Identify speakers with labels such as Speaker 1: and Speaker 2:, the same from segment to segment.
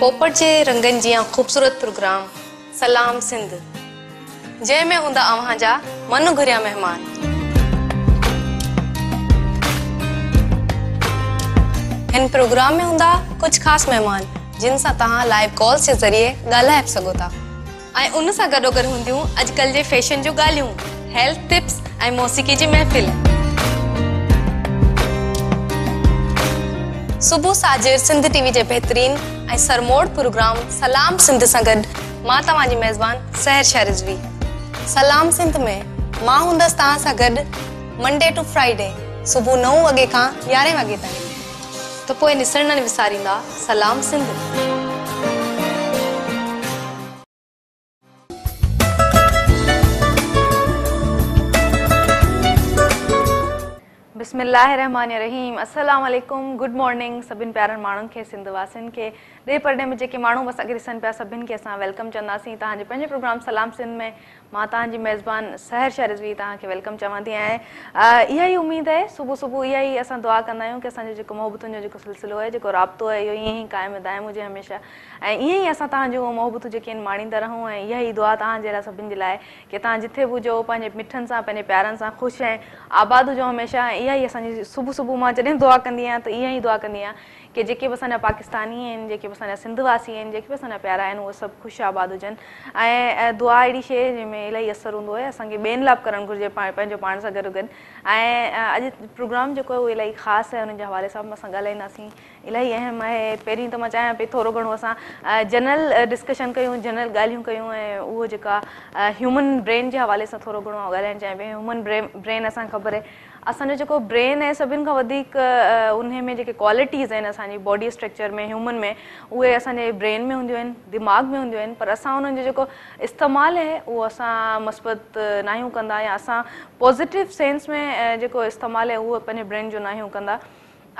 Speaker 1: पोपट जे रंगनि जी ख़ूबसूरत प्रोग्राम सलाम सिंध जंहिंमें हूंदा अव्हां जा मन घुरिया महिमान हिन प्रोग्राम में हूंदा कुझु ख़ासि महिमान जिन सां तव्हां लाइव कॉल्स जे ज़रिए ॻाल्हाए बि सघो था ऐं उन सां गॾोगॾु हूंदियूं अॼुकल्ह जे फैशन जूं ॻाल्हियूं हेल्थ टिप्स ऐं मौसीक़ी जी महफ़िल सुबह साजिर सिंध टीवी के बेहतरीन सरमोड़ प्रोग्राम सलाम सिंध से गॾु मां मेज़बान सहर शहरज़वी सलाम सिंध में मां हूंदसि तव्हां मंडे टू फ्राइडे सुबह नौ वगे का यारहें वगे तक तो पोइ विसारींदा सलाम सिंध बस्मि रहमान रहीम अलसलामक गुड मॉर्निंग सभिनि प्यारनि माण्हुनि खे सिंध वासियुनि खे डे परॾे में जेके माण्हू असांखे ॾिसनि पिया सभिनि खे असां वेलकम चवंदासीं तव्हांजे पंहिंजे प्रोग्राम सलाम सिंध में मां तव्हांजी मेज़बान सहर शा रिज़वी तव्हांखे वेलकम चवंदी आहियां इहा ई उमेदु आहे सुबुह सुबुह इहा ई असां दुआ कंदा आहियूं की असांजो जेको मोहबतुनि जो जेको सिलसिलो आहे जेको राब्तो आहे इहो ईअं ई क़ाइमु दाइमु हुजे हमेशह ऐं ईअं ई असां तव्हांजूं मोहबतूं जेके आहिनि माणींदा रहूं ऐं इहा ई दुआ तव्हांजे लाइ सभिनि जे लाइ की तव्हां जिथे बि हुजो पंहिंजे मिठनि सां पंहिंजे प्यारनि सां ख़ुशि ऐं आबाद हुजो हमेशह ऐं इहा ई असांजी सुबुह सुबुह मां जॾहिं दुआ कंदी आहियां त ईअं ई दुआ कंदी आहियां कि जेके बि असांजा पाकिस्तानी आहिनि जेके बि असांजा सिंधवासी आहिनि जेके बि असांजा प्यारा आहिनि उहे सभु ख़ुशि आबादु हुजनि ऐं दुआ अहिड़ी शइ जंहिंमें इलाही असरु हूंदो आहे असांखे ॿियनि लाइ करणु घुरिजे पाण पंहिंजो पाण सां गॾु गॾु ऐं अॼु प्रोग्राम जेको आहे उहो इलाही ख़ासि आहे उन्हनि जे हवाले सां असां ॻाल्हाईंदासीं इलाही अहम आहे पहिरीं त मां चाहियां पई थोरो घणो असां जनरल डिस्कशन कयूं जनरल ॻाल्हियूं कयूं ऐं उहो जेका ह्यूमन ब्रेन जे हवाले सां थोरो घणो ॻाल्हाइणु चाहियां पई ह्यूमन ब्रेन ब्रेन असांखे ख़बर असांजो जेको ब्रेन आहे सभिनि खां वधीक में जेके क्वालिटीज़ आहिनि असांजी बॉडी स्ट्रक्चर में ह्यूमन में उहे असांजे ब्रेन में हूंदियूं आहिनि दिमाग़ में हूंदियूं आहिनि पर असां उन्हनि जो जेको इस्तेमालु आहे उहो असां मस्बत नाहियूं कंदा या असां पॉज़िटिव सेंस में जेको इस्तेमालु आहे उहो पंहिंजे ब्रेन जो नाहियूं कंदा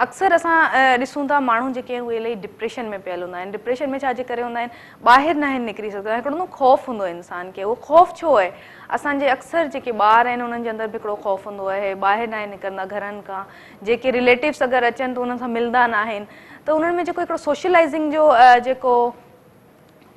Speaker 1: अक्सर असां ॾिसूं था माण्हू जेके आहिनि उहे इलाही डिप्रेशन में पियल हूंदा आहिनि डिप्रेशन में छाजे करे हूंदा आहिनि ॿाहिरि न आहिनि निकिरी सघंदो आहे हिकिड़ो न ख़ौफ़ हूंदो आहे इंसान खे उहो ख़ौफ़ छो आहे असांजे अक्सर जेके ॿार आहिनि उन्हनि जे अंदरि बि हिकिड़ो ख़ौफ़ हूंदो आहे ॿाहिरि न आहिनि निकिरंदा घरनि खां जेके रिलेटिव्स अगरि अचनि त उन्हनि सां मिलंदा न आहिनि त उन्हनि में जेको हिकिड़ो सोशलाइज़िंग जो जेको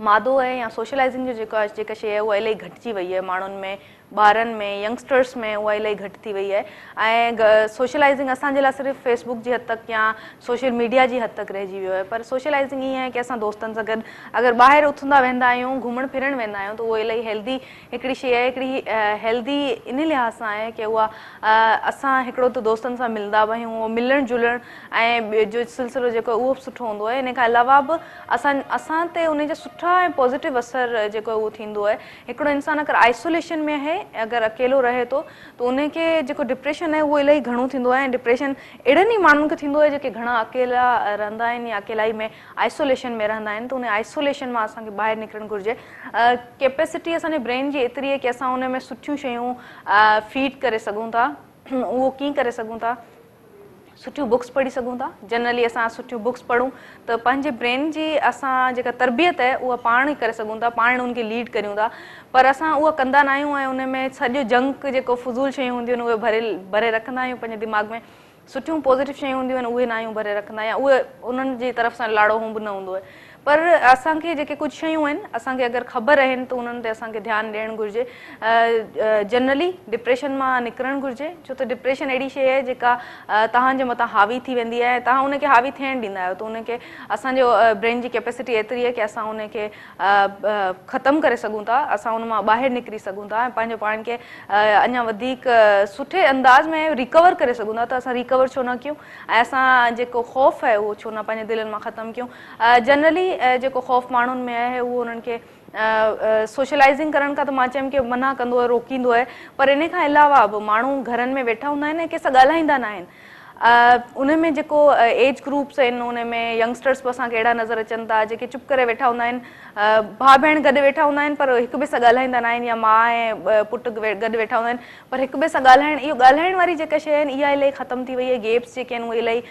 Speaker 1: मादो आहे या सोशलाइज़िंग जो जेका जेका शइ आहे उहा इलाही घटिजी वई आहे माण्हुनि में ॿारनि में यंगस्टर्स में उहा इलाही घटि थी वई आहे ऐं सोशलाइज़िंग असांजे लाइ सिर्फ़ु फेसबुक जी हद तक या सोशल मीडिया जी हद तक रहिजी वियो आहे पर सोशलाइज़िंग ईअं आहे की असां दोस्तनि सां गॾु अगरि ॿाहिरि उथंदा वेंदा आहियूं घुमणु फिरणु वेंदा आहियूं त उहो इलाही हेल्दी हिकिड़ी शइ आहे हिकिड़ी हेल्दी इन लिहाज़ सां आहे की उहा असां हिकिड़ो त दोस्तनि सां मिलंदा बि आहियूं उहो मिलण जुलण ऐं जो सिलसिलो जेको आहे उहो बि सुठो हूंदो आहे इन खां अलावा बि असां असां ते उन जा सुठा ऐं पॉज़िटिव असर जेको उहो थींदो आहे हिकिड़ो इंसानु अगरि आइसोलेशन में आहे में अगरि अकेलो रहे थो त उनखे जेको डिप्रेशन आहे उहो इलाही घणो थींदो आहे ऐं डिप्रेशन अहिड़नि ई माण्हुनि खे थींदो आहे जेके घणा अकेला रहंदा आहिनि या अकेलाई में आइसोलेशन में रहंदा आहिनि त उन आइसोलेशन मां असांखे ॿाहिरि निकिरणु घुरिजे कैपेसिटी असांजे ब्रेन जी एतिरी आहे की असां उनमें शयूं फीड करे सघूं था उहो कीअं करे सघूं था सुठियूं बुक्स पढ़ी सघूं था जनरली असां सुठियूं बुक्स पढ़ूं त पंहिंजे ब्रेन जी असां जेका तरबियत आहे उहा पाण ई करे सघूं था पाण उन खे लीड करियूं था पर असां उहा कंदा न आहियूं ऐं उनमें सॼो जंक जेको फ़ज़ूल शयूं हूंदियूं आहिनि उहे भरे भरे रखंदा आहियूं पंहिंजे दिमाग़ में सुठियूं पॉज़िटिव शयूं हूंदियूं आहिनि उहे न आहियूं भरे रखंदा आहियूं उहे उन्हनि जी तरफ़ सां लाड़ो हूं बि न हूंदो आहे पर असांखे जेके कुझु शयूं आहिनि असांखे अगरि ख़बर आहिनि त उन्हनि ते असांखे ध्यानु ॾियणु घुरिजे जनरली डिप्रेशन मां निकिरणु घुरिजे छो त डिप्रेशन अहिड़ी शइ आहे जेका तव्हांजे मथां हावी थी वेंदी आहे तव्हां उनखे हावी थियणु ॾींदा आहियो त उनखे असांजो ब्रेन जी कैपेसिटी एतिरी आहे की असां उनखे ख़तमु करे सघूं था असां उन मां ॿाहिरि निकिरी सघूं था ऐं पंहिंजो पाण खे अञा वधीक सुठे अंदाज़ में रिकवर करे सघूं था त असां रिकवर छो न कयूं ऐं असां जेको ख़ौफ़ आहे उहो छो न पंहिंजे दिलनि मां ख़तमु कयूं जनरली ऐं जेको ख़ौफ़ माण्हुनि में आहे उहो उन्हनि खे सोशलाइज़िंग करण खां त मां चयमि कि मना कंदो आहे रोकींदो आहे पर इन खां अलावा बि माण्हू घरनि में वेठा हूंदा आहिनि ऐं उन में जेको एज ग्रुप्स आहिनि उन में यंगस्टर्स बि असांखे अहिड़ा नज़र अचनि था जेके चुप करे वेठा हूंदा आहिनि भाउ भेण गॾु वेठा हूंदा आहिनि पर हिक ॿिए सां ॻाल्हाईंदा न आहिनि या माउ ऐं पुटु गॾु वेठा हूंदा आहिनि पर हिक ॿिए सां ॻाल्हाइणु इहो ॻाल्हाइण वारी जेका शइ आहिनि इहा इलाही ख़तमु थी वई आहे गेप्स जेके आहिनि उहे इलाही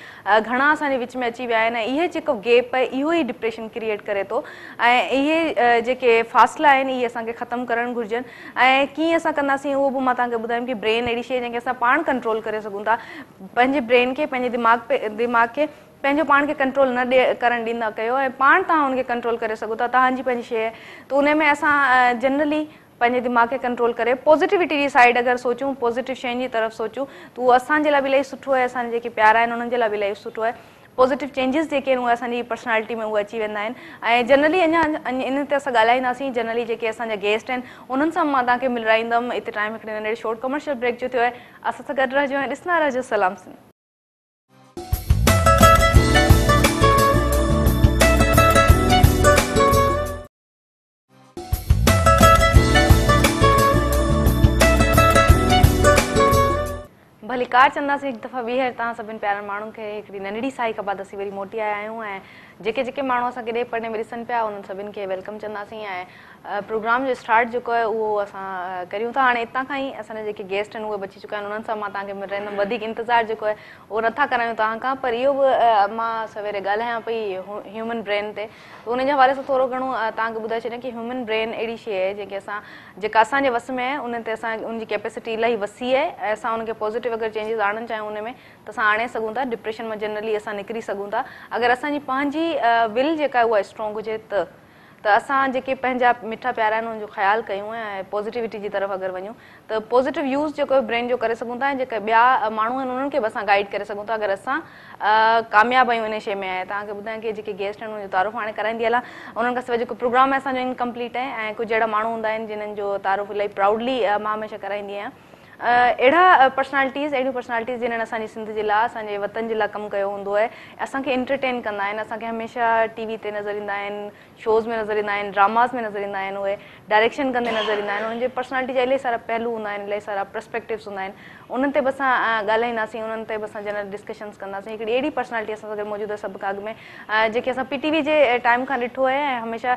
Speaker 1: घणा असांजे विच में अची विया आहिनि ऐं इहे जेको गेप आहे इहो ई डिप्रेशन क्रिएट करे थो ऐं इहे जेके फ़ासिला आहिनि इहे असांखे ख़तमु करणु घुरिजनि ऐं कीअं असां कंदासीं उहो बि मां तव्हांखे ॿुधायमि की ब्रेन अहिड़ी शइ जंहिंखे असां पाण कंट्रोल करे सघूं था पंहिंजी ॿियनि के पंहिंजे दिमाग़ पे दिमाग़ खे पंहिंजो पाण खे कंट्रोल न ॾे करणु ॾींदा कयो ऐं पाण तव्हां हुनखे कंट्रोल करे सघो था तव्हांजी पंहिंजी शइ आहे त उन में असां जनरली पंहिंजे दिमाग़ खे कंट्रोल करे पॉज़िटिविटी जी साइड अगरि सोचूं पॉज़िटिव शयुनि जी तरफ़ सोचूं त उहो असांजे लाइ बि इलाही सुठो आहे असांजे जेके प्यारा आहिनि उन्हनि जे लाइ बि इलाही सुठो आहे पॉज़िटिव चेंजिस जेके आहिनि उहे असांजी पर्सनैलिटी में उहे अची वेंदा आहिनि ऐं जनरली अञा इन्हनि ते असां ॻाल्हाईंदासीं जनरली जेके असांजा गेस्ट आहिनि उन्हनि सां मां तव्हांखे मिलाईंदमि हिते टाइम हिकिड़े नंढे शॉर्ट कमर्शियल ब्रेक जो थियो आहे असां सां गॾु रहिजो ऐं ॾिसंदा रहिजो सलाम कार चवंदासीं हिकु दफ़ा वीहर तव्हां सभिनि प्यारनि माण्हुनि खे हिकिड़ी नंढड़ी साई कबा असीं वरी मोटी आया आहियूं ऐं जेके जेके माण्हू असां केॾे परे में ॾिसनि पिया उन्हनि सभिनि खे वेलकम चवंदासीं ऐं प्रोग्राम जो स्टार्ट जेको आहे उहो असां करियूं था हाणे हितां खां ई असांजा जेके गेस्ट आहिनि उहे बची चुका आहिनि उन्हनि सां मां तव्हांखे मिलंदमि वधीक इंतिज़ारु जेको आहे उहो नथा करायूं तव्हां खां पर इहो बि मां सवेरे ॻाल्हायां पई ह्यूमन ब्रेन ते उन जे हवाले सां थोरो घणो तव्हांखे ॿुधाए छॾियां की ह्यूमन ब्रेन अहिड़ी शइ आहे जेके असां जेका असांजे वस में आहे उन ते असां उनजी कैपेसिटी इलाही वसी आहे ऐं असां उनखे पॉज़िटिव अगरि चेंजिस आणणु चाहियूं उन में त असां आणे सघूं था डिप्रेशन मां जनरली असां निकिरी सघूं था अगरि असांजी पंहिंजी विल जेका उहा स्ट्रॉंग हुजे त त असां जेके पंहिंजा मिठा प्यारा आहिनि उन्हनि जो ख़्यालु कयूं ऐं पॉज़िटिविटी जी तरफ़ अगरि वञूं त पॉज़िटिव यूज़ जेको ब्रेन जो करे सघूं था ऐं जेके ॿिया माण्हू आहिनि उन्हनि खे बि असां गाइड करे सघूं था अगरि असां कामयाबु आहियूं इन शइ में आहे तव्हांखे ॿुधायां की जेके गेस्ट आहिनि उन्हनि जो हाणे कराईंदी हलां उन्हनि खां सवाइ जेको प्रोग्राम असांजो इनकम्प्लीट आहे ऐं कुझु अहिड़ा माण्हू हूंदा आहिनि जिन्हनि प्राउडली मां हमेशह कराईंदी अहिड़ा पर्सनैलिटीज़ अहिड़ियूं पर्सनैलिटीज़ जिन्हनि असांजे सिंध जे लाइ असांजे वतन जे लाइ कमु कयो हूंदो आहे असांखे एंटरटेन कंदा आहिनि असांखे हमेशह टी ते नज़र ईंदा आहिनि शोज़ में नज़र ईंदा आहिनि ड्रामास में नज़र ईंदा आहिनि उहे डायरेक्शन कंदे नज़र ईंदा आहिनि उन्हनि जे जा इलाही सारा पहलू हूंदा आहिनि इलाही सारा पर्सपेक्टिव्स हूंदा आहिनि उन्हनि ते बि असां ॻाल्हाईंदासीं उन्हनि ते बि असां जनरल डिस्कशन्स कंदासीं हिकिड़ी अहिड़ी पर्सनैलिटी असां मौजूदु आहे सभु खां में जेके असां पीटी वी जे टाइम खां ॾिठो आहे ऐं हमेशह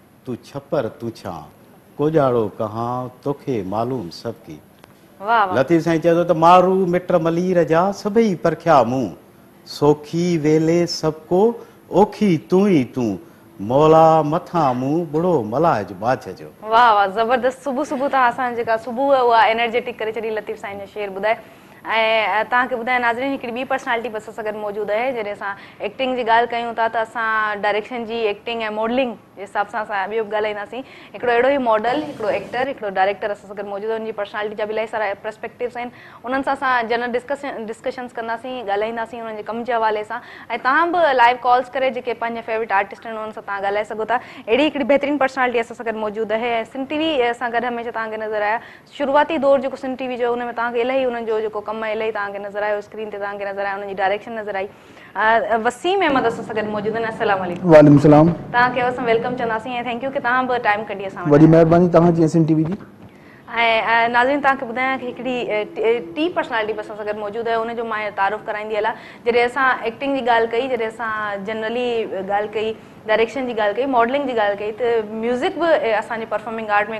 Speaker 2: तू छपर तू छा कोजाड़ो कहां तोखे मालूम सब की लतीफ़ साईं चए थो त मारू मिट मलीर जा सभई परखिया मूं सोखी वेले सभु को ओखी तूं ई तूं मौला मथा मूं बुड़ो मलाज बाच जो
Speaker 1: वाह वाह ज़बरदस्त सुबुह सुबुह तव्हां असां जेका सुबुह उहा एनर्जेटिक करे छॾी लतीफ़ साईं जो शेर ॿुधाए ऐं तव्हांखे ॿुधाए नाज़रीन हिकिड़ी ॿी पर्सनैलिटी बसि सां गॾु मौजूदु आहे जॾहिं असां एक्टिंग जी ॻाल्हि कयूं था त असां डायरेक्शन जी एक्टिंग ऐं जे हिसाब से असां ॿियो बि मॉडल एक्टर डायरेक्टर असां मौजूद उनकी पर्सनैलिटी जब इलाई सारा पर्स्पेक्टिव्स आहिनि जनरल डिस्कशन डिस्कशन्स कंदासीं ॻाल्हाईंदासीं कम के हवाले से तुम भी लाइव कॉल्स करे फेवरेट आर्टिस्ट हैं उन्हनि सां तव्हां ॻाल्हाए सघो था अहिड़ी हिकिड़ी बहितरीनु सिन नज़र आया शुरुआती दौर जो सिन टीवी जो हुन तक इलाही हुननि कम इलाही नज़र आया स्क्रीन ते तक नज़र आया उनकी डायरेक्शन नज़र आई वसीम अहमद असां मौजूद वेलकम वेलकम चवंदासीं ऐं थैंक यू की तव्हां बि टाइम कढी असां वॾी
Speaker 3: महिरबानी तव्हांजी एस एन टी जी
Speaker 1: ऐं नाज़रीन तव्हांखे ॿुधायां की टी पर्सनैलिटी बि असां सां गॾु मौजूदु आहे हुनजो मां तारुफ़ु कराईंदी हलां एक्टिंग जी ॻाल्हि कई जॾहिं असां जनरली ॻाल्हि कई डायरेक्शन जी ॻाल्हि कई मॉडलिंग जी ॻाल्हि कई त म्यूज़िक बि असांजे परफॉर्मिंग आर्ट में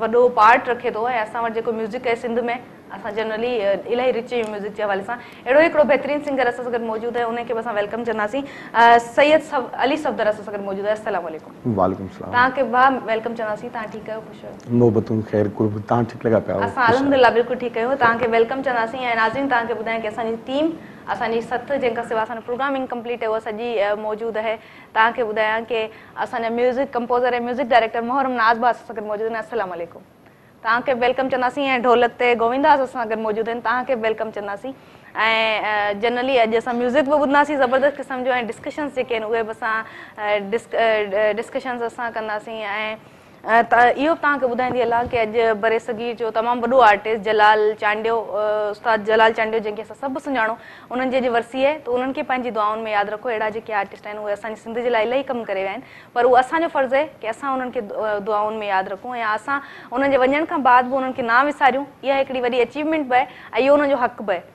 Speaker 1: वॾो पार्ट रखे थो ऐं असां वटि जेको म्यूज़िक आहे सिंध में असां जनरली इलाही रिच आहियूं म्यूज़िक जे हवाले सां अहिड़ो हिकिड़ो बहितरीनु सिंगर सां गॾु मौजूदु आहे उनखे बि असां वेलकम चवंदासीं सैद अली सफ़दर असां अलाह बिल्कुलु ठीकु कयो तव्हांखे वेलकम चवंदासीं ऐं ॿुधायां असांजी सत जंहिंखां सवाइ असांजी प्रोग्रामिंग कंप्लीट आहे उहा सॼी मौजूदु आहे तव्हांखे ॿुधायां की असांजा म्यूज़िक कंपोज़र ऐं म्यूज़िक डायरेक्टर मोहरम नाज़ा असां गॾु मौजूदु आहिनि असलम तव्हांखे वेलकम चवंदासीं ऐं ढोलक ते गोविंदास असां गॾु मौजूदु आहिनि तव्हांखे वेलकम चवंदासीं ऐं जनरली अॼु असां म्यूज़िक बि ॿुधंदासीं ज़बरदस्त क़िस्म जो ऐं डिस्कशन्स जेके आहिनि उहे बि असां डिस्कशन्स असां कंदासीं ऐं त इहो बि तव्हांखे ॿुधाईंदी हलां की अॼु बरेसी जो तमामु वॾो आर्टिस्ट जलाल चांडियो उस्ताद जलाल चांडियो जंहिंखे असां सभु सुञाणो उन्हनि जी अॼु वरसी आहे त उन्हनि खे पंहिंजी दुआउनि में यादि रखो अहिड़ा जेके आर्टिस्ट आहिनि उहे असांजे सिंध जे लाइ इलाही कमु करे विया आहिनि पर उहो असांजो फ़र्ज़ु आहे की असां उन्हनि खे दुआउनि में यादि रखूं ऐं असां उन्हनि जे वञण खां बाद बि उन्हनि खे न विसारियूं इहा हिकिड़ी वॾी अचीवमेंट बि आहे ऐं इहो उन्हनि जो हक़ बि आहे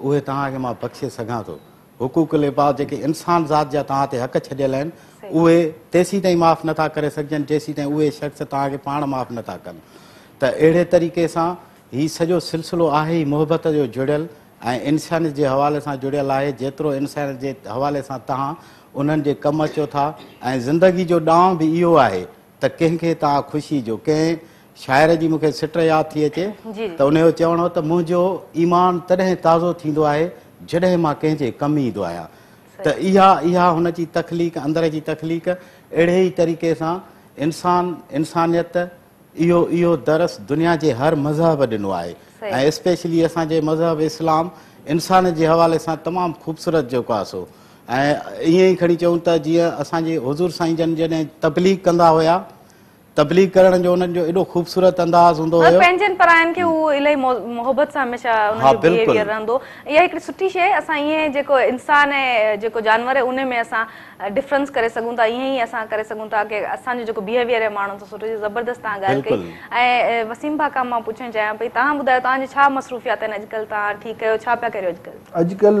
Speaker 2: उहे तव्हांखे मां बख़्शे सघां थो हुकूक लिबा जेके इंसान ज़ात जा तव्हां ते हक़ छॾियल आहिनि उहे तेसी ताईं माफ़ु नथा करे सघजनि तेसी ताईं उहे शख़्स तव्हांखे पाण माफ़ु नथा कनि त अहिड़े तरीक़े सां हीउ सॼो सिलसिलो आहे ई मुहबत जो जुड़ियल ऐं इंसान जे हवाले सां जुड़ियल आहे जेतिरो इंसान जे हवाले सां तव्हां उन्हनि जे कमु अचो था ऐं ज़िंदगी जो ॾांहुं बि इहो आहे त कंहिंखे तव्हां ख़ुशी जो कंहिं शायर जी मूंखे सिट यादि थी अचे त उनजो चवणो हो त मुंहिंजो ईमान तॾहिं ताज़ो थींदो आहे जॾहिं मां कंहिंजे कमु ईंदो आहियां त इहा इहा अंदर जी तकलीक़ अहिड़े ई तरीक़े सां इंसान इंसानियत इहो इहो दरस दुनिया जे हर मज़हब ॾिनो आहे ऐं स्पेशली असांजे मज़हब इस्लाम इंसान जे हवाले सां तमामु ख़ूबसूरत जेको आहे सो ऐं ईअं ई खणी चऊं त जीअं असांजे हज़ूर साईं जन जॾहिं तबलीग कंदा हुया पंहिंजनि
Speaker 1: सुठी शइ असां ईअं जेको इंसान ऐं जेको जानवर में असां डिफ्रेंस करे सघूं था ईअं ई माण्हू सां ज़बरदस्तीम भा खां मां पुछणु चाहियां पई तव्हां ॿुधायो तव्हांजी छा मसरूफ़ियात आहिनि अॼुकल्ह तव्हां ठीकु कयो छा पिया करियो
Speaker 3: अॼुकल्ह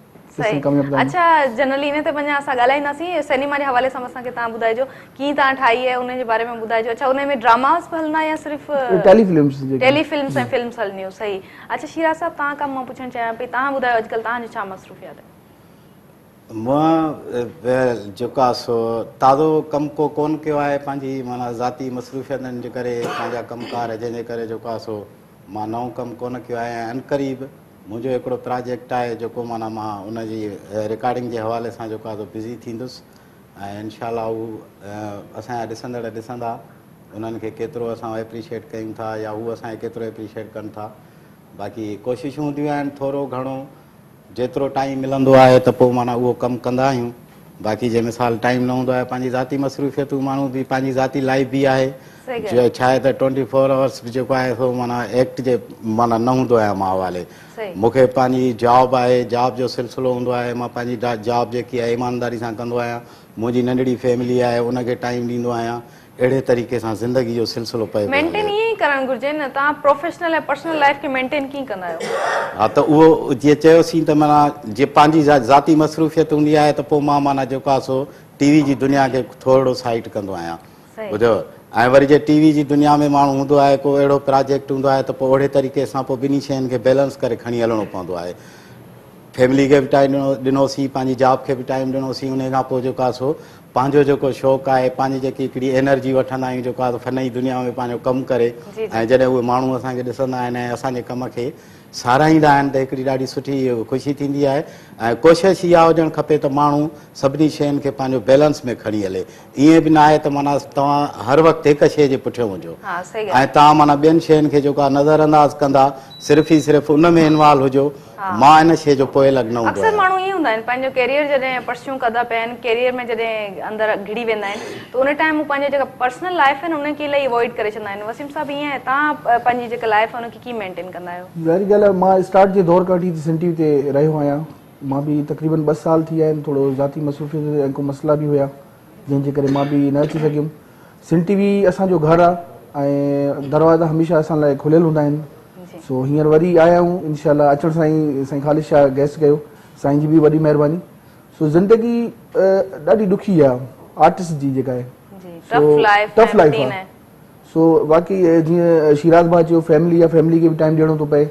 Speaker 3: اچھا
Speaker 1: جنرلی ني ته بنا سا گلاين نسي سيني مار حواله سان اسا کي تا بدايه جو کي تا ٺائي اے ان جي بارے ۾ بدايه جو اچھا انهن ۾ ڊراماز پلنا يا صرف tele films tele films ۽ films ال نيو صحيح اچھا شيرا صاحب پنهنجو پڇڻ چاهيان پي تا بدايه اج کل تا چا مصروفيت
Speaker 2: ما جو کا سو تازو ڪم ڪو ڪون ڪيو آهي پنهنجي معنيٰ ذاتي مصروفيتن جو ڪري پنهنجا ڪمڪار جي ڪري جو کا سو مانو ڪم ڪون मुंहिंजो हिकिड़ो प्रोजेक्ट आहे जेको माना मां उनजी रिकॉर्डिंग जे हवाले सां जेको आहे बिज़ी थींदुसि ऐं इनशा हू असांजा ॾिसंदड़ ॾिसंदा उन्हनि खे केतिरो असां एप्रिशिएट कयूं था या उहा असांखे केतिरो एप्रिशिएट कनि था बाक़ी कोशिशूं हूंदियूं आहिनि थोरो घणो जेतिरो टाइम मिलंदो आहे त पोइ माना उहो कमु कंदा आहियूं बाक़ी जे मिसाल टाइम न हूंदो आहे पंहिंजी ज़ाती मसरूफ़ेत माण्हू बि पंहिंजी ज़ाती लाइफ बि आहे छा आहे त ट्वेंटी फोर आवर्स जेको आहे न हूंदो आहियां हवाले मूंखे पंहिंजी जॉब आहे जॉब जो सिलसिलो हूंदो आहे मां पंहिंजी आहे ईमानदारी सां कंदो आहियां मुंहिंजी नंढड़ी फैमिली आहे तरीक़े सां ज़िंदगी जो सिलसिलो पियो हा त उहो जीअं चयोसीं त माना पंहिंजी ज़ाती मसरूफ़ त पोइ मां माना जेको आहे सो टी वी जी दुनिया खे थोरो साइड कंदो आहियां ऐं वरी जे टी वी जी दुनिया में माण्हू हूंदो आहे को अहिड़ो प्रोजेक्ट हूंदो आहे त पोइ ओहिड़े तरीक़े सां पोइ ॿिन्ही शयुनि खे बैलेंस करे खणी हलणो पवंदो आहे फैमिली खे बि टाइम ॾिनो ॾिनोसीं पंहिंजी जॉब खे बि टाइम ॾिनोसीं उन खां पोइ जेको आहे सो पंहिंजो जेको शौक़ु आहे पंहिंजी जेकी हिकिड़ी एनर्जी वठंदा आहियूं जेको आहे फन ई दुनिया में पंहिंजो कमु करे ऐं जॾहिं उहे माण्हू असांखे ॾिसंदा आहिनि ऐं असांजे कम खे साराहींदा आहिनि त हिकिड़ी ॾाढी सुठी ख़ुशी थींदी आहे ऐं कोशिशि इहा हुजणु खपे त माण्हू सभिनी शयुनि खे पंहिंजो बैलेंस में खणी हले ईअं बि न आहे त माना तव्हां हर वक़्तु हिकु शइ जे पुठियां ऐं तव्हां माना शयुनि खे जेको आहे नज़रअंदाज़ कंदा सिर्फ़ ई सिर्फ़ु उन में इनवॉल्व हुजो मां इन शइ जो पोइ लॻ न हूंदो
Speaker 3: आहे मां बि तकरीबन ॿ साल थी विया आहिनि थोरो ज़ाती मसरूफ़ मसला बि हुया जंहिंजे करे मां बि न अची सघियुमि सिन टी वी असांजो घरु आहे ऐं दरवाज़ा हमेशह असां लाइ खुलियल हूंदा आहिनि सो हींअर वरी आया आहियूं इनशा अचण सां ई साईं ख़ालि शाह गैस कयो साईं जी बि वॾी महिरबानी सो ज़िंदगी ॾाढी ॾुखी आहे आर्टिस्ट जी जेका आहे
Speaker 4: सो टफ लाइफ आहे
Speaker 3: सो बाक़ी जीअं शिराज भाउ चयो फैमिली अचो फैमिली खे बि टाइम ॾियणो थो पए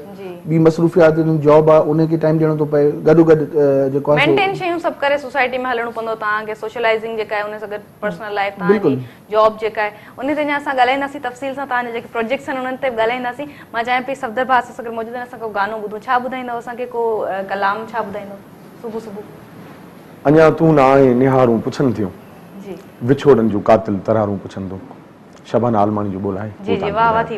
Speaker 3: भी मसरूफियात जो जॉब आ उने के टाइम देनो तो पए गदु गद जो कोन मेंटेन
Speaker 1: छ सब करे सोसाइटी में हलनो पंदो ता के सोशलाइजिंग जे का उने सग पर्सनल लाइफ ता जॉब जे का उने जने असा गले नासी तफसील सा ता जे प्रोजेक्शन उनन ते गले नासी मा चाहे सफदर भास सग मौजूद न सको गानो बुदो छा बुदाई न को कलाम छा बुदाई न सुबह सुबह
Speaker 5: अन्या तू ना आए निहारू पुछन थियो जी कातिल तरारू पुछन दो शबन जो बोलाए जी जी वाह वाह
Speaker 1: थी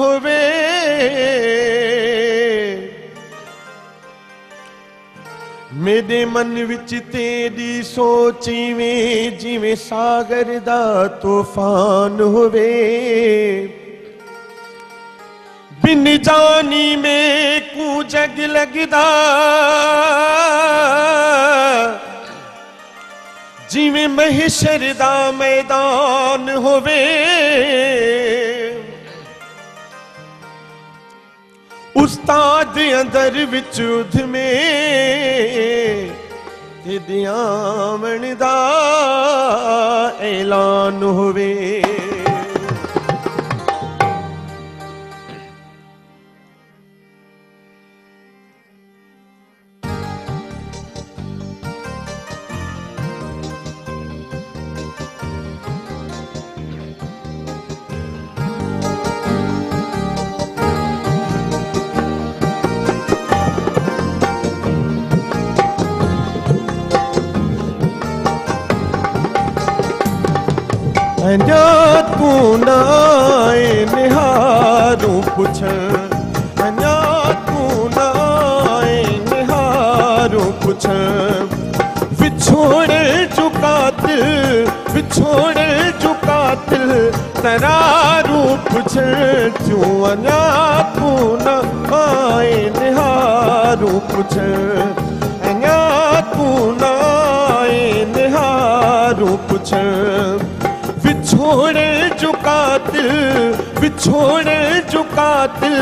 Speaker 6: होवे मेरे मन विच तेरी सोचीवे जिवे सागर दा तूफान होवे बिन जानी में कू जग लगदा जिमें महेशर दा मैदान होवे ਦੇ ਅੰਦਰ ਵਿੱਚ ਉਧਮੇ ਤੇ ਦਿਆਵਣ ਦਾ ਐਲਾਨ ਹੋਵੇ पून निहारू पुछ अञा पून पुछ बिछोड़े चुकात बिछोड़े चुकात तरा रूप जो अञा पूनम निहारू पुछ अञा पूनाए निहारू पुछ छोड़े जो कातिल बिछोड़े जो कातिल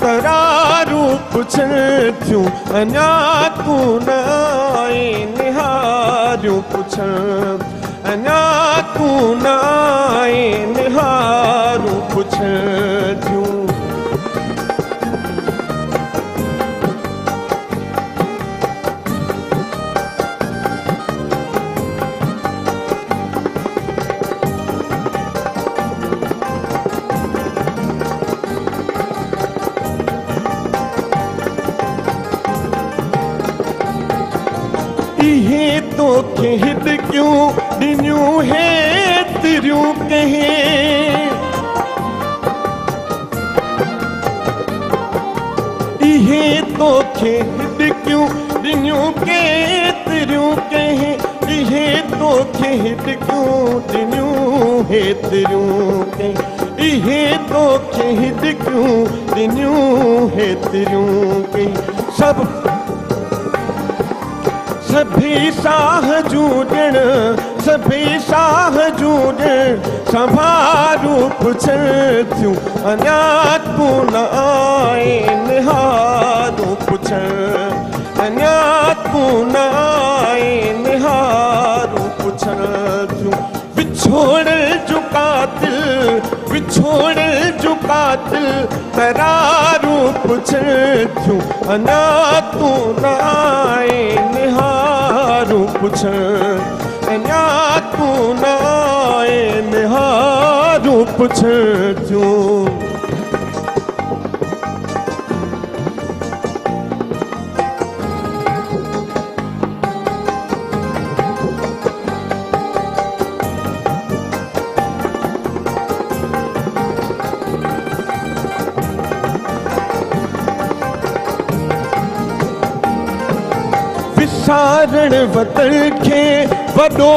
Speaker 6: तरारू पुछे थियो अन्याकू नाए निहारू पुछे अन्याकू नाए निहारू पुछे थियो तिरियूं साह जूं ॾिण सभी साह जूं आए निहारूं पुछनि अञा तूं छोड़ चुका कातिल तरा रूप छू अना तू ना निहारू पुछ अना तू ना निहारू पुछ सारण वतन खे वॾो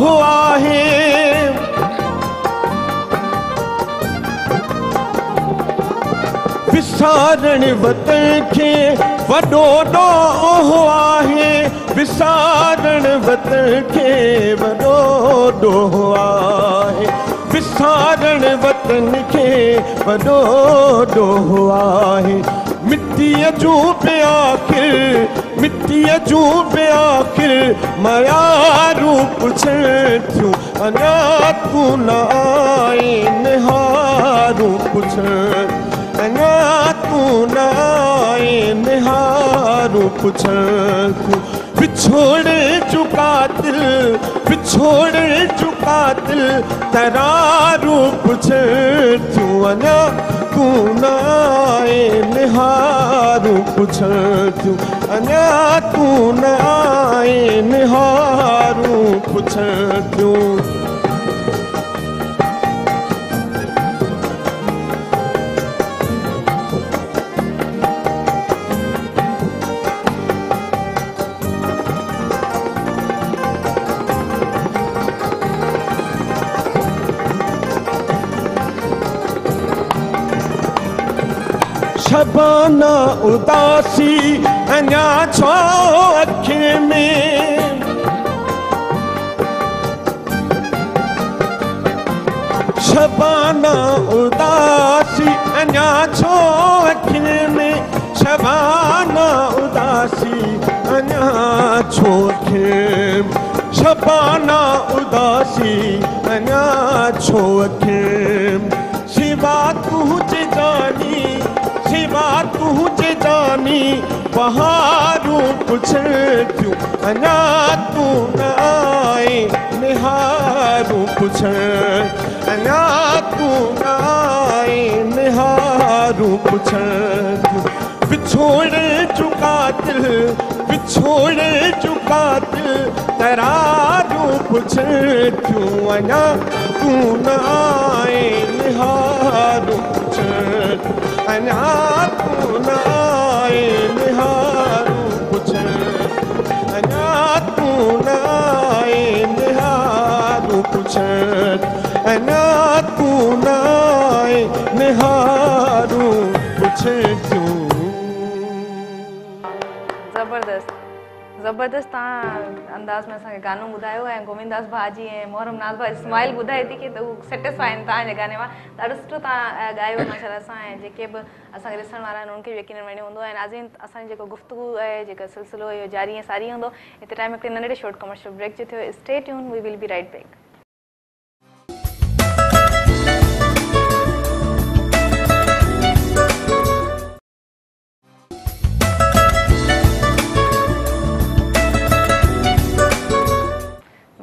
Speaker 6: हुआ है विसारण वतन खे वॾो हुआ है विसारण वतन खे वॾो हुआ है विसारण वतन खे वॾो हुआ है मिट्टी जो पे आखिर जूं प्या किर मयारूं पुछ थियूं अञा तूं नहारूं पुछूं अञा तूं चुका दिल पिछोड़े चुका दिल चुकातिल रूप पुछ थियूं अञा तूं नहारूं पुछ थियूं अन्या तू न आए निहारू पुछ क्यों शबाना उदासी अञा छो अखि में शबाना उदासी अञा छो अखि में छबाना उदासी अना छो खेम शबाना उदासी अना छो खेम शिवा तुझे जान नाच जानी बहारू पुछ क्यों अना तू न निहारू पुछ अना तू न निहारू पुछ बिछोड़ चुका दिल बिछोड़ चुका दिल तरारू पुछ क्यों अना तू न निहारू पुछ अनाथ नहारू
Speaker 1: ज़बरदस्त ज़बरदस्त तव्हां अंदाज़ में असांखे गानो ॿुधायो ऐं गोविंदास भा जी ऐं मुहरम नास भाउ जी स्माइल ॿुधाए थी की त हू सेटिसफाइनि तव्हांजे गाने मां ॾाढो सुठो तव्हां ॻायो मशहूरु असां जेके बि असांखे ॾिसण वारा आहिनि उन्हनि खे वणियो हूंदो आहे असांजो जेको गुफ़्तगु आहे जेको सिलसिलो हुयो जारी सारी हूंदो हिते टाइम हिकिड़े नंढे शॉट कमर्शियल ब्रेक जो थियो be right back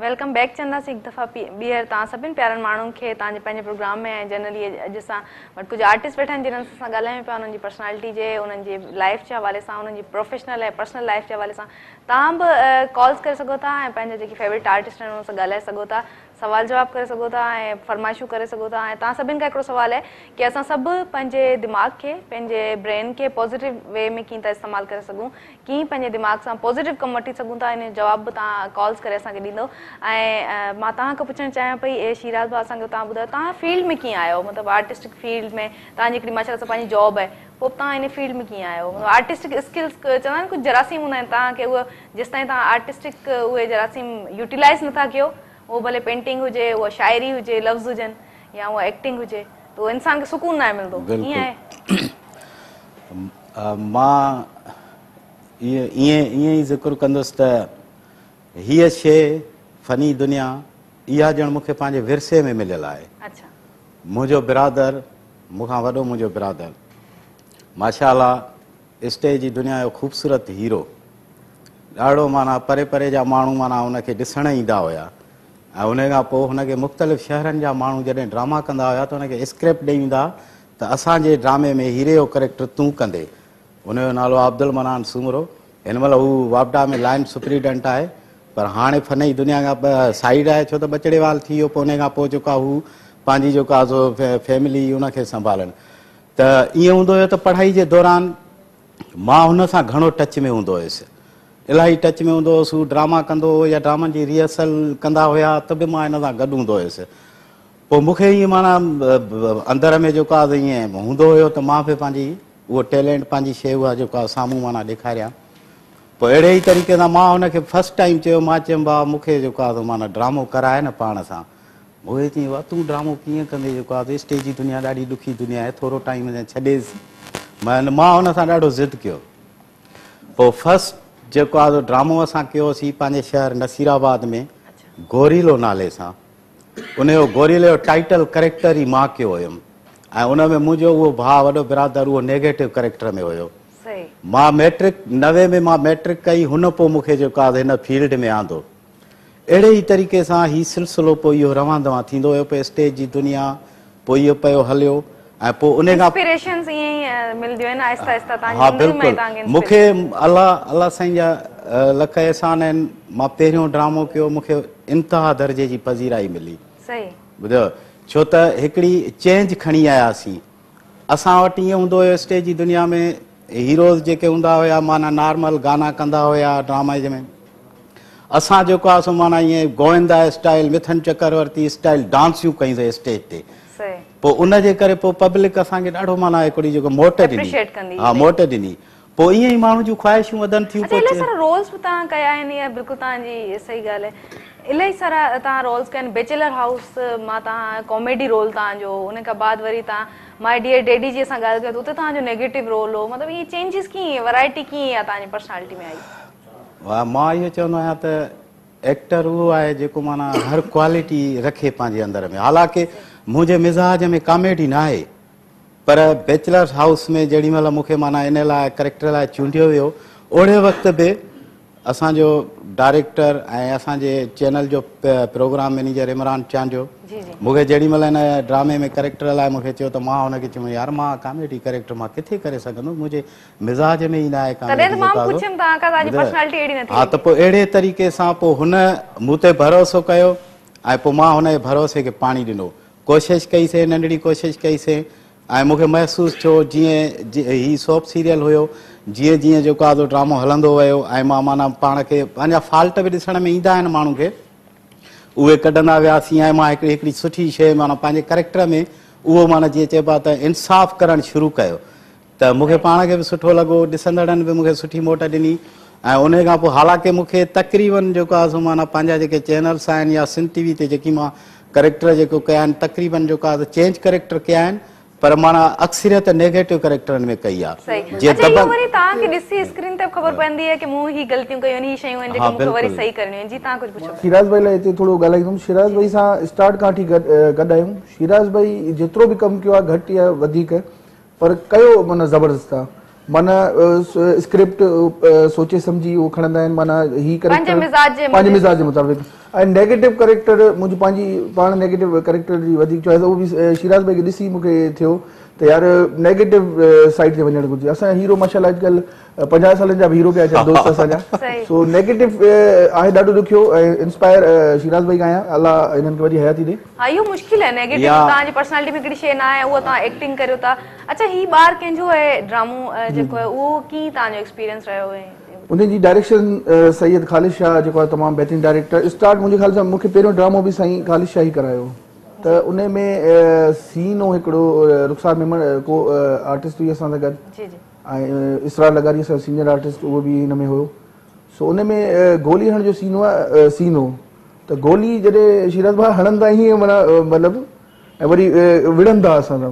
Speaker 1: welcome back चवंदासीं हिकु दफ़ा ॿीहर तव्हां सभिनि प्यारनि माण्हुनि खे तव्हांजे पंहिंजे प्रोग्राम में जनरली अॼु असां वटि कुझु आर्टिस्ट वेठा आहिनि जिन्हनि सां ॻाल्हायूं पिया उन्हनि जी पर्सनैलिटी जे उन्हनि जे लाइफ जे हवाले सां उन्हनि जी प्रोफेशनल ऐं पर्सनल लाइफ जे हवाले सां तव्हां बि कॉल्स करे सघो था ऐं पंहिंजा जेके फेवरेट आर्टिस्ट आहिनि उन्हनि सां ॻाल्हाए सघो था सवाल जवाब करे सघो था ऐं फरमाइशूं करे सघो था ऐं तव्हां सभिनि खां हिकिड़ो सुवालु आहे की असां सभु पंहिंजे दिमाग़ खे पंहिंजे ब्रेन खे पॉज़िटिव वे में कीअं था इस्तेमालु करे सघूं कीअं पंहिंजे दिमाग़ सां पॉज़िटिव कमु वठी सघूं था हिन जो जवाबु तव्हां कॉल्स करे असांखे ऐं मां तव्हां खां पुछणु चाहियां पई ऐं शिराज़ भा असांखे तव्हां ॿुधायो तव्हां फील्ड में कीअं आहियो मतिलबु आर्टिस्टिक फील्ड में तव्हांजी हिकिड़ी माशा पंहिंजी जॉब आहे पोइ तव्हां इन फील्ड में कीअं आहियो आर्टिस्टिक स्किल्स चवंदा आहिनि कुझु जरासीम हूंदा आहिनि तव्हांखे उहे जेसिताईं तव्हां आर्टिस्टिक उहे जरासीम यूटिलाइज़ नथा कयो मां
Speaker 2: कंदुसि त हीअ शइ फनी दुनिया इहा ॼण मूंखे पंहिंजे विरसे में मिलियलु आहे मुंहिंजो बिरादर मूंखां वॾो मुंहिंजो बिरादर माशाला स्टेज जी दुनिया जो ख़ूबसूरत हीरो ॾाढो माना परे परे जा माण्हू माना हुन खे ॾिसण ईंदा हुया ऐं हुन खां पोइ हुनखे मुख़्तलिफ़ शहरनि जा माण्हू जॾहिं ड्रामा कंदा हुआ त हुनखे स्क्रिप्ट ॾेई वेंदा त असांजे ड्रामे में हीरे जो करेक्टर तूं कंदे हुनजो नालो आहे अब्दुल मनान सुमरो हिन महिल हू वापडा में लाइन सुप्रीडेंट आहे पर हाणे फन फनई दुनिया खां साइड आहे छो त बचड़ेवाल थी वियो पोइ हुन खां पोइ जेका हू पंहिंजी जेका आहे फैमिली हुनखे संभालनि त ईअं हूंदो हुयो त पढ़ाई जे दौरान मां हुन सां घणो टच में हूंदो हुयुसि इलाही टच में हूंदो हुअसि हू ड्रामा कंदो हुओ या ड्रामनि जी रिहर्सल कंदा हुआ त बि मां हिन सां गॾु हूंदो हुयुसि पोइ मूंखे ईअं माना अंदर में जेको आहे ईअं हूंदो हुयो त मां बि पंहिंजी उहो टैलेंट पंहिंजी शइ उहा जेको आहे साम्हूं माना ॾेखारियां पोइ अहिड़े ई तरीक़े सां मां हुनखे फस्ट टाइम चयो मां चयुमि भाउ मूंखे जेको आहे माना ड्रामो कराए न पाण सां उहे चई भा तूं ड्रामो कीअं कंदे जेको आहे स्टेज जी दुनिया ॾाढी ॾुखी दुनिया आहे थोरो टाइम छॾेसि मां हुन सां ॾाढो ज़िद कयो पोइ फस्ट जो आज तो ड्रामो असां कयोसीं शहर नसीराबाद में अच्छा। गोरिलो नाले से उनजो गोरिले टाइटल करेक्टर ही माँ कयो हुयुमि ऐं उन में मुंहिंजो उहो भाउ वॾो बिरादर उहो नेगेटिव करेक्टर में हो मां मैट्रिक नवे में मां मैट्रिक कई हुन पोइ मूंखे फील्ड में आंदो अहिड़े ई तरीक़े से ही सिलसिलो पोइ इहो रवां दवां थींदो स्टेज की दुनिया पोइ इहो पियो हलियो ऐं पोइ उन
Speaker 1: खां मूंखे
Speaker 2: अलाह अलाह साईं जा लख अहसान आहिनि मां पहिरियों ड्रामो कयो मूंखे इंतिहा दर्जे जी पज़ीराई मिली ॿुधो छो त हिकिड़ी चेंज खणी आयासीं असां वटि ईअं हूंदो हुयो स्टेज जी दुनिया में हीरोज़ जेके हूंदा हुया माना नॉर्मल गाना कंदा हुया ड्रामा जे में असां जेको आहे गोविंदा स्टाइल मिथन चक्रवर्ती स्टाइल डांसियूं कयूंसीं स्टेज ते पोइ उन जे करे पोइ पब्लिक असांखे ॾाढो माना हिकिड़ी जेको मोट ॾिनी हा मोट ॾिनी पोइ ईअं ई माण्हू जूं ख़्वाहिशूं वधनि थियूं
Speaker 1: इलाही सारा तव्हां रोल्स कया आहिनि बेचलर हाउस मां तव्हां कॉमेडी रोल तव्हांजो उन खां बाद वरी तव्हां माई डियर डैडी जी असां ॻाल्हि कयो उते तव्हांजो नेगेटिव रोल हो मतिलबु इहे चेंजिस कीअं वैराइटी कीअं आहे तव्हांजी पर्सनैलिटी में आई
Speaker 2: वाह मां इहो चवंदो आहियां त एक्टर उहो आहे जेको माना हर क्वालिटी रखे पंहिंजे अंदर में हालांकि मुझे मिज़ाज में कॉमेडी ना आहे पर बैचलर्स हाउस में जेॾी महिल मुख्य माना इन लाइ करेक्टर लाइ चूंडियो वियो ओड़े वक़्त भी असो डायरेक्टर ए असांजे चैनल जो प्रोग्राम मैनेजर इमरान चांजो मुझे जेॾी महिल इन ड्रामे में करेक्टर लाइ मूंखे चयो त मां हुनखे चयो यार मां कॉमेडी करेक्टर मां किथे करे सघंदुमि मुझे मिज़ाज में ई तो? न
Speaker 1: आहे हा
Speaker 2: तो पोइ अहिड़े तरीक़े सां पोइ हुन मूं ते कयो ऐं पोइ मां हुनजे भरोसे खे पाणी ॾिनो कोशिशि कईसीं नंढड़ी कोशिशि कईसीं ऐं मूंखे महसूसु थियो जीअं हीउ सोप सीरियल हुयो जीअं जीअं जेको आहे ड्रामो हलंदो वियो ऐं मां माना पाण खे पंहिंजा फाल्ट बि ॾिसण में ईंदा आहिनि माण्हू खे उहे कढंदा वियासीं ऐं मां हिकिड़ी हिकिड़ी सुठी शइ माना पंहिंजे करेक्टर में उहो माना जीअं चइबो आहे त इंसाफ़ु करणु शुरू कयो त मूंखे पाण खे बि सुठो लॻो ॾिसंदड़नि बि मूंखे सुठी मोट ॾिनी ऐं उन खां पोइ हालांकि मूंखे तकरीबन जेको आहे सो माना पंहिंजा जेके चैनल्स आहिनि या सिंध टी वी ते जेकी मां करेक्टर जेको कया आहिनि तकरीबनि जेका चेंज करेक्टर कया आहिनि पर माना शिराज भाई
Speaker 3: लाइ हिते शिराज भाई सां स्टार्ट खां गॾु आहियूं शिराज भाई जेतिरो बि कमु कयो आहे घटि या वधीक पर कयो माना ज़बरदस्तु आहे माना स्क्रिप्ट सोचे सम्झी उहो खणंदा आहिनि माना मिज़ाज जे मुताबिक़ ऐं नेगेटिव करेक्टर मुंहिंजी पंहिंजी पाण नेगेटिव करेक्टर जी वधीक चॉइस उहो बि शिराज भाई खे ॾिसी मूंखे थियो त यार नेगेटिव साइड ते वञणु घुरिजे असां हीरो मशाल अॼुकल्ह पंजाह सालनि जा बि हीरो पिया अचनि दोस्त असांजा सो नेगेटिव आहे ॾाढो ॾुखियो ऐं इंस्पायर शिराज भाई आहियां अलाह हिननि खे वरी हया
Speaker 1: ॾे इहो मुश्किल आहे नेगेटिव तव्हांजी पर्सनैलिटी में हिकिड़ी शइ न आहे उहा तव्हां एक्टिंग करियो था अच्छा हीउ ॿार कंहिंजो आहे ड्रामो जेको आहे उहो कीअं तव्हांजो एक्सपीरियंस रहियो आहे
Speaker 3: उन्हनि जी डायरेक्शन सैयद ख़ालिद शाह जेको आहे तमामु बहितरीन डायरेक्टर स्टार्ट मुंहिंजे ख़्याल सां मूंखे पहिरियों ड्रामो बि साईं ख़ालिद शाह ई करायो त उन में सीन हो हिकिड़ो रुखसार मेमण को आर्टिस्ट हुई असां सां गॾु ऐं इसरार लॻारी असांजो सीनियर आर्टिस्ट उहो बि हिन में हुयो सो उन में गोली हणण जो सीन सीनो सीन हो त गोली जॾहिं शीरत भाउ हणंदा ई माना मतिलबु ऐं वरी विढ़ंदा असां सां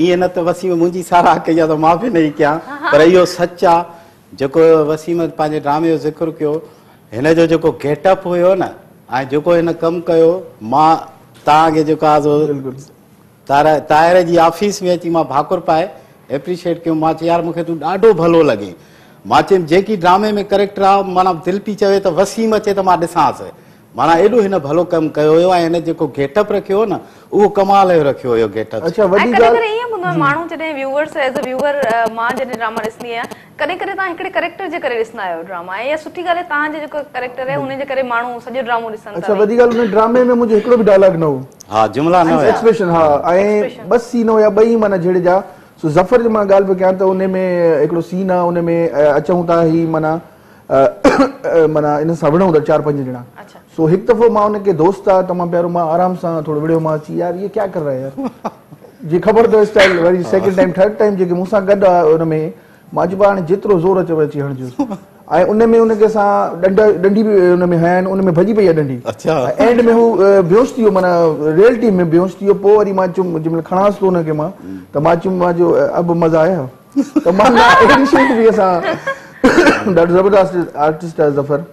Speaker 2: ईअं न त वसीम मुंहिंजी साराह कई आहे त मां बि न ई कयां पर इहो सच आहे जेको वसीम पंहिंजे ड्रामे जो ज़िक्र कयो हिन जो जेको गेटअप हुयो न ऐं जेको हिन कमु कयो मां तव्हांखे जेको आहे तारा तारे जी ऑफ़िस में अची मां भाकुर पाए एप्रिशिएट कयो मां चयो यार मूंखे तूं ॾाढो भलो लॻे मां चयुमि जेकी ड्रामे में करेक्टर आहे माना दिलि पई चवे त वसीम अचे त मां ॾिसांसि माना एडो इन भलो कम कयो हो एने जेको गेटअप रखियो हो ना वो कमाल है रखियो हो गेटअप अच्छा वडी बात अगर ये बंदो मानो
Speaker 1: जदे व्यूअर्स एज अ व्यूअर मा जदे ड्रामा दिसनी है कने कने ता एकडे कैरेक्टर जे करे दिसना आयो ड्रामा है या सुठी गाले ता जे जो कैरेक्टर है उने जे करे मानो सजे ड्रामा दिसन अच्छा वडी
Speaker 3: गाल उने ड्रामे में मुझे एकडो भी डायलॉग ना हो हां जुमला ना है एक्सप्रेशन हां ए बस सीन हो या बई माने जेड़े जा सो जफर जे मा गाल पे क्या तो उने में एकडो सीन आ उने में ता ही माना माना इन चार पांच जणा सो हिकु दफ़ो मां हुनखे दोस्त आहे त मां पहिरियों मां आराम सां थोरो विड़ियो मां अची यार इहे क्या यार जी ख़बर अथव स्टाइल वरी सेकेंड टाइम थर्ड टाइम जेके मूंसां गॾु आहे हुन में मां चइबो हाणे जेतिरो ज़ोर अचे अची वण जो ऐं उन में उनखे असां ॾंढ ॾंढी बि हुन में हया आहिनि उन में भॼी पई आहे ॾंढी एंड में हू बेहोश थी वियो माना रियलिटी में बेहोश थी वियो पोइ वरी मां चयुमि जंहिंमहिल खणांसि थो थो मां त मां चयुमि मुंहिंजो अब मज़ा आया त मां ॾाढो ज़बरदस्त आर्टिस्ट आहे ज़फ़र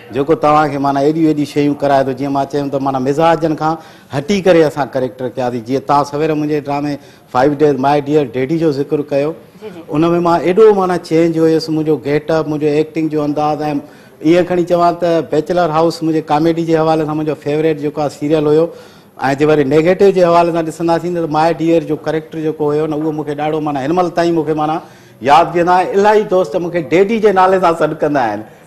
Speaker 2: जेको तव्हांखे माना एॾियूं एॾियूं शयूं कराए थो जीअं मां चयमि त माना मिज़ाजनि खां हटी करे असां करेक्टर कयासीं जीअं तव्हां सवेल मुंहिंजे ड्रामे five days my dear daddy जो ज़िकर कयो उन में मां एॾो माना चेंज हुयुसि मुंहिंजो गेटअप मुंहिंजो एक्टिंग जो अंदाज़ ऐं ईअं खणी चवां त बैचलर हाउस मुंहिंजे कॉमेडी जे हवाले सां मुंहिंजो फेवरेट जेको आहे सीरियल हुयो ऐं जे वरी नेगेटिव जे हवाले सां ॾिसंदासीं त माए डियर जो करेक्टर जेको हुयो न उहो मूंखे ॾाढो माना हिन महिल ताईं मूंखे माना यादि कंदा इलाही दोस्त मूंखे डैडी जे नाले सां सॾु कंदा आहिनि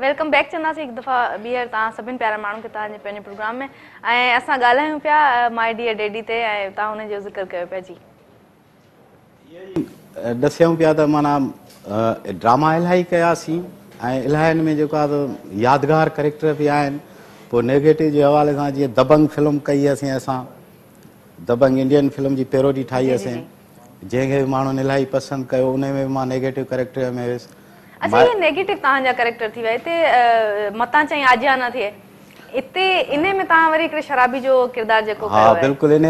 Speaker 1: ऐं ॻाल्हायूं पिया कयो पिया
Speaker 2: जीअं ॾिसूं पिया त माना ड्रामा इलाही कयासीं ऐं इलाही में जेको आहे यादगार करेक्टर बि आहिनि पोइ नेगेटिव जे हवाले सां जीअं दबंग फिल्म कई हुअसीं असां दबंग इंडियन फिल्म जी पेरोडी ठाही हुअसीं जंहिंखे बि माण्हुनि इलाही पसंदि कयो उन में बि मां नेगेटिव करेक्टर में वियुसि
Speaker 1: अच्छा ये नेगेटिव तव्हांजा करेक्टर थी विया हिते मता चई आजिया न थिए इते इन में तव्हां वरी हिकिड़े शराबी जो किरदारु जेको हा
Speaker 2: बिल्कुलु इन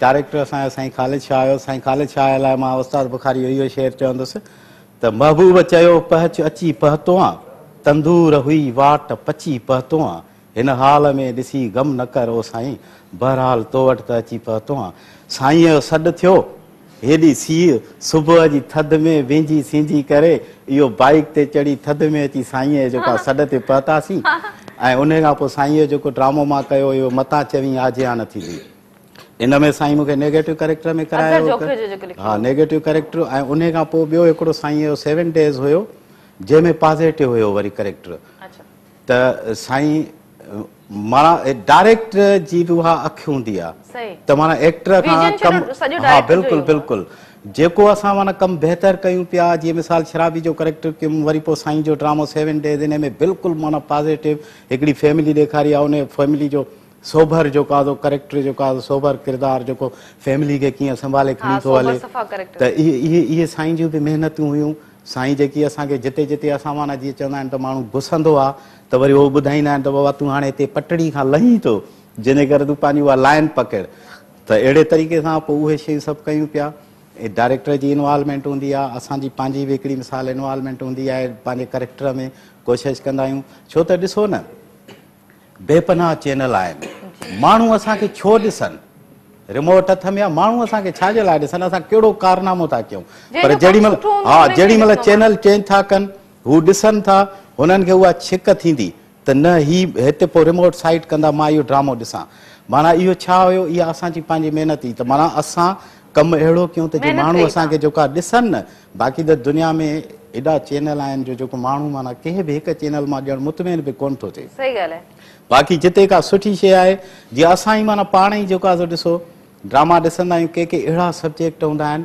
Speaker 2: डायरेक्टर असांजो साईं खालिद छा आयो साईं खालिद छा आयल आहे उस्ताद बुखारी इहो शेर चवंदुसि त महबूब चयो पहच अची पहुतो तंदूर हुई वाट पची पहुतो आ हाल में ॾिसी ग़म न करो साईं बहरहाल तो त अची हेॾी सीउ सुबुह जी थधि में विंझी सिंझी करे इहो बाइक ते चढ़ी थधि में अची साईं जेका सॾ ते पहुतासीं ऐं उन खां पोइ साईं जो जेको ड्रामो मां कयो हुयो मथां चवी आज्ञा न थी वई इन में साईं मूंखे नेगेटिव करेक्टर में करायो हा नेगेटिव करेक्टर ऐं उन खां पोइ ॿियो हिकिड़ो साईं जो सेवन डेज हुयो जंहिंमें पॉज़िटिव हुयो वरी करेक्टर त साईं माना डायरेक्ट जी बि उहा अख हूंदी आहे त माना एक्टर का कम हा बिल्कुल बिल्कुल जेको असां माना कम बेहतर कयूं पिया जीअं मिसाल शराबी जो करेक्टर कयूं वरी पोइ साईं जो ड्रामो सेवन डेज़ इन में बिल्कुल माना पॉज़िटिव हिकिड़ी फैमिली ॾेखारी आ उन फैमिली जो सोभर जो आहे कैरेक्टर जेको आहे सोभर किरदारु जेको फैमिली के कीअं संभाले खणी तो हले
Speaker 4: त इहे
Speaker 2: इहे इहे साईं जूं बि महिनतूं हुयूं साईं जेकी असांखे जिते जिते असां माना जीअं चवंदा तो त माण्हू आ त वरी उहो ॿुधाईंदा आहिनि त बाबा तूं हाणे हिते पटड़ी खां लही थो जंहिंजे करे तूं पंहिंजी उहा लाइन पकड़ त अहिड़े तरीक़े सां पोइ उहे शयूं सभु कयूं पिया ऐं डायरेक्टर जी इनवॉल्वमेंट हूंदी आहे असांजी पंहिंजी बि हिकिड़ी मिसाल इनवॉल्वमेंट हूंदी आहे पंहिंजे करेक्टर में कोशिशि कंदा आहियूं छो त ॾिसो न बेपनाह चैनल आहिनि माण्हू असांखे छो ॾिसनि रिमोट हथ में आहे माण्हू असांखे छाजे लाइ ॾिसनि असां कहिड़ो कारनामो था कयूं पर जेॾीमहिल हा जेॾीमहिल चैनल चेंज था कनि हू ॾिसनि था हुननि खे उहा छिक थींदी त न ही हिते पोइ रिमोट साइट कंदा मां इहो ड्रामो ॾिसां माना इहो छा हुयो इहा असांजी पंहिंजी महिनत ई त माना असां कमु अहिड़ो कयूं त जीअं माण्हू असांखे जेका ॾिसनि न बाक़ी त दुनिया में एॾा चैनल आहिनि जो जेको माण्हू माना कंहिं बि हिकु चैनल मां ॼण मुतमिन बि कोन थो
Speaker 1: थिए
Speaker 2: बाक़ी जिते का सुठी शइ आहे जीअं असां ई माना पाण ई जेको आहे ॾिसो ड्रामा ॾिसंदा आहियूं के के अहिड़ा सब्जेक्ट हूंदा आहिनि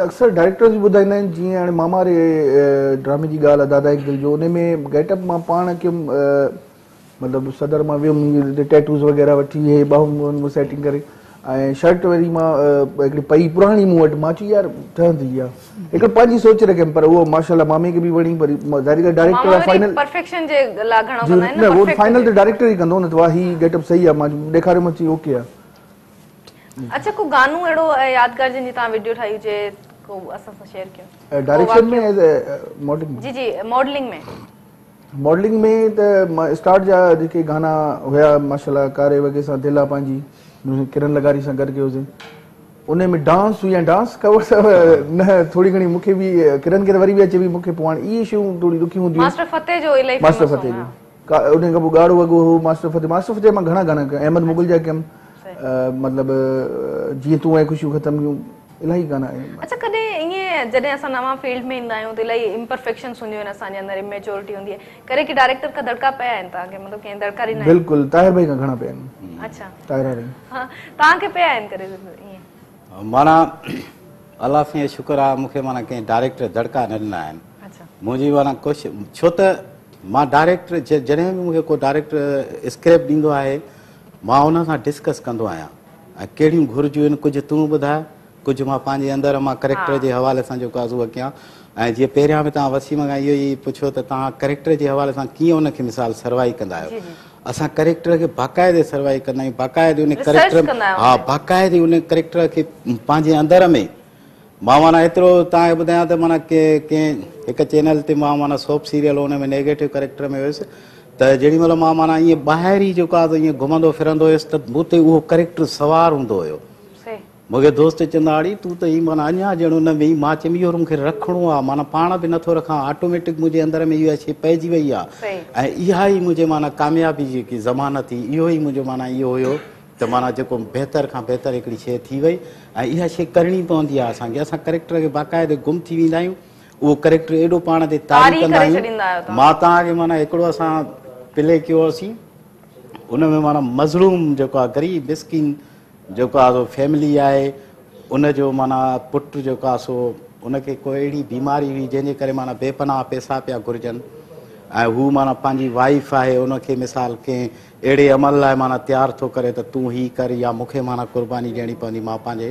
Speaker 3: अक्सर डायरेक्टर बि ॿुधाईंदा आहिनि जीअं हाणे मामा रे ड्रामे जी ॻाल्हि आहे दादा हिकु जो हुन में गेटअप मां पाण कयुमि मतिलबु सदर मां वियुमि टैटूज़ वग़ैरह वठी सेटिंग करे ऐं शर्ट वरी मां हिकिड़ी पई पुराणी मूं वटि मां यार ठहंदी आहे पंहिंजी सोच रखियुमि पर उहो माशा मामी खे बि वणी
Speaker 1: फाइनल त
Speaker 3: डायरेक्टर ई कंदो न त वाह गेटअप सही आहे मां ॾेखारियो ओके आहे
Speaker 1: अच्छा को गानो एड़ो यादगार जिन ता वीडियो ठाई जे को असा सा शेयर कियो
Speaker 3: डायरेक्शन में एज मॉडलिंग जी
Speaker 1: जी मॉडलिंग में
Speaker 3: मॉडलिंग में त स्टार्ट जा जेके गाना हुया माशाल्लाह कारे वगे सा दिला पांजी किरण लगारी सा गड कयो जे उन में डांस हुई ऐं डांस कवर सां न थोरी घणी मूंखे बि किरन खे वरी बि अचे बि मूंखे पोइ हाणे इहे शयूं थोरी ॾुखियूं हूंदियूं मास्टर
Speaker 1: फतेह जो इलाही मास्टर फतेह
Speaker 3: जो उन खां पोइ ॻाढ़ो वॻो हो मास्टर फतेह मास्टर फतेह मां घणा गाना कया अहमद मुगल जा कयमि मतिलबु जीअं तूं ऐं ख़ुशियूं ख़तमु कयूं इलाही कान आहे अच्छा
Speaker 1: कॾहिं ईअं जॾहिं असां नवां फील्ड में ईंदा आहियूं त इलाही इम्परफेक्शन हूंदियूं आहिनि असांजे अंदरि इमेचोरिटी हूंदी आहे करे की डायरेक्टर खां धड़का पिया आहिनि तव्हांखे मतिलबु कंहिं धड़का ॾिना बिल्कुलु
Speaker 3: ताहिर भाई खां घणा पिया आहिनि अच्छा ताहिर भाई
Speaker 1: हा तव्हांखे पिया आहिनि करे
Speaker 2: माना अलाह साईं शुक्र आहे मूंखे माना कंहिं डायरेक्टर धड़का न ॾिना आहिनि अच्छा मुंहिंजी माना कोशिशि छो त मां डायरेक्टर जॾहिं बि मूंखे को डायरेक्टर स्क्रिप्ट ॾींदो आहे मां हुन सां डिस्कस कंदो आहियां ऐं कहिड़ियूं घुरिजूं आहिनि कुझु तूं ॿुधाए मां पंहिंजे अंदरि मां करेक्टर जे हवाले सां जो आहे उहो कयां ऐं जीअं पहिरियां वसीम का इहो ही पुछियो त तव्हां करेक्टर जे हवाले सां कीअं हुनखे मिसाल सर्वाई कंदा आहियो असां करेक्टर खे बाक़ाइदे सर्वाई कंदा आहियूं उन करेक्टर हा बाक़ाइदे उन करेक्टर के पंहिंजे अंदरि में मां माना एतिरो तव्हांखे ॿुधायां त माना कंहिं कंहिं हिकु चैनल ते मां सोप सीरियल हुन में नेगेटिव करेक्टर में हुयुसि त जेॾी महिल मां माना इएं ॿाहिरि ई जेको आहे घुमंदो फिरंदो हुयुसि त हुते उहो करेक्टर सवार हूंदो हुयो मूंखे दोस्त चवंदा अड़े तूं त ही माना अञा ॼणो हुन में मां चयमि मूंखे रखिणो आहे माना पाण बि नथो रखां ऑटोमेटिक मुंहिंजे अंदर में इहा शइ पइजी वई आहे ऐं इहा ई मुंहिंजे माना कामयाबी जेकी ज़मानत थी इहो ई मुंहिंजो माना इहो हुयो त माना जेको बहितर खां बहितर हिकिड़ी शइ थी वई ऐं इहा शइ करणी पवंदी आहे असांखे असां करेक्टर खे बाक़ाइदे गुम थी वेंदा आहियूं उहो करेक्टर एॾो पाण ते कंदा आहियूं माना हिकिड़ो असां प्ले कयोसीं उन में माना मज़लूम जेको आहे ग़रीब बिस्किन जेको आहे फैमिली आहे उनजो माना पुटु जेको आहे सो उनखे को अहिड़ी बीमारी हुई जंहिंजे करे माना बेपनाह पैसा पिया घुरिजनि ऐं हू माना पंहिंजी वाइफ आहे उनखे मिसाल कंहिं अहिड़े अमल लाइ माना तयारु थो करे त तूं हीउ कर या मूंखे माना कुर्बानी ॾियणी पवंदी मां पंहिंजे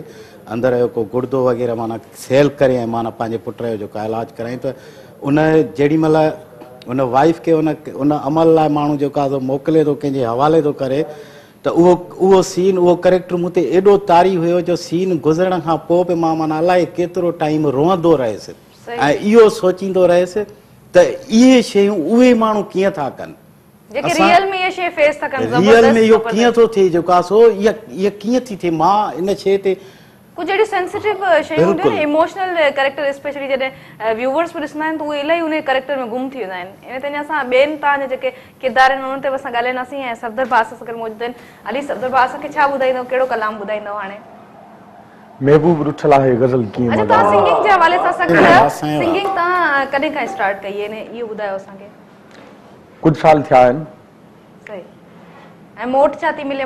Speaker 2: अंदर जो को गुर्दो वग़ैरह माना सेल करे ऐं माना पंहिंजे पुट जो जेको इलाजु कराई त उन जेॾीमहिल उन वाइफ खे उन उन अमल लाइ माण्हू जेको आहे मोकिले थो कंहिंजे हवाले थो करे त उहो उहो सीन उहो करेक्टर मूं ते एॾो तारी हुयो जो सीन गुज़रण खां पोइ बि मां माना अलाए केतिरो टाइम रोअंदो रहियसि ऐं इहो सोचींदो रहियसि त इहे शयूं उहे माण्हू कीअं था कनि
Speaker 1: रियल में इहो कीअं
Speaker 2: थो थिए जेको आहे सो इहा इहा कीअं थी थिए मां इन शइ ते
Speaker 1: वो जेडी सेंसिटिव शय हो जे इमोशनल कैरेक्टर स्पेशली जेडे व्यूअर्स पर इसमें तो एला ही उने कैरेक्टर में गुम थी जाएं इने तने अस बेन ता जे के किरदार न उनते बस गाले नासी है सरदार बास अगर मौजूद है अली सरदार बास के छा बुदाई दो कलाम बुदाई दो
Speaker 5: महबूब रुठला है गजल की सिंगिंग
Speaker 1: के हवाले से सा सिंगिंग ता कने का स्टार्ट कइए ने ये बुदायो सा
Speaker 5: के साल थया
Speaker 1: है सही मोट मिले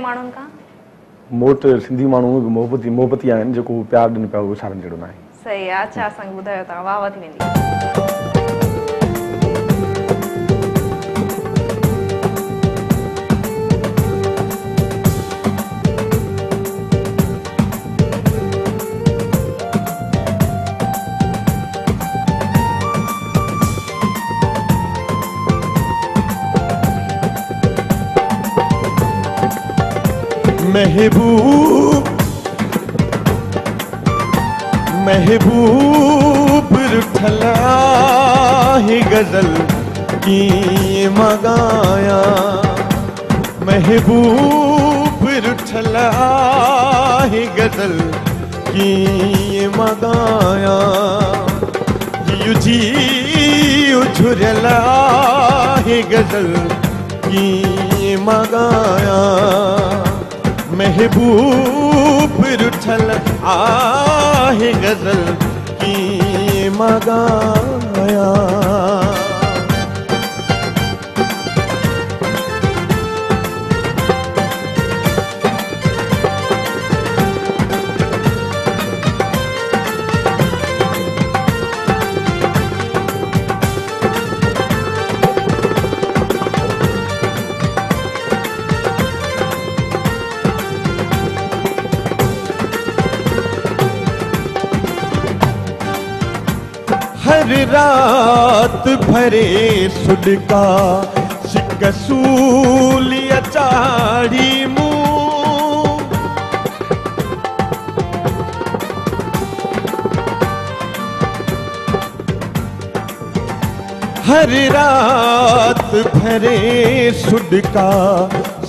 Speaker 5: सिंधी माण्हू मोहबत मोहबती आहिनि जेको प्यारु ॾिन
Speaker 1: पिया
Speaker 6: महबूब महबूब रुठला ही गजल की मगाया महबूब रुठला ही गजल की मगाया युजी उछुरला ही गजल की मगाया महबूब रुठल आहे गजल की मगाया रात भरे सुडका शिकसूली अचाड़ी हर रात भरे सुडका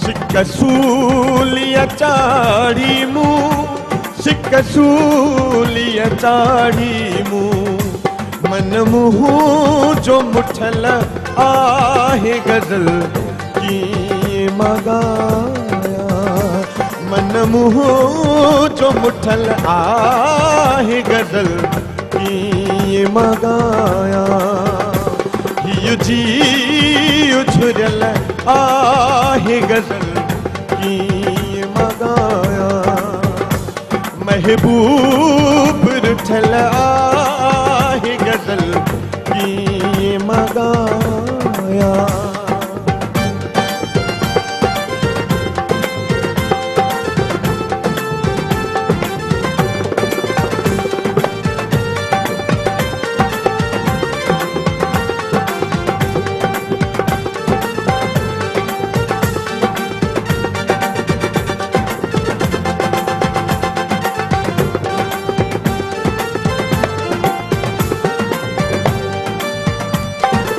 Speaker 6: शिकसूली अचाड़ी मुंह शिकसूली चाड़ी मुँह मन महो जो मुठल आहे गज़ल की मगाया मन महो जो मुठल आहे गज़ल की मां जी उछुरियल आहे गज़ल की रुठल आहे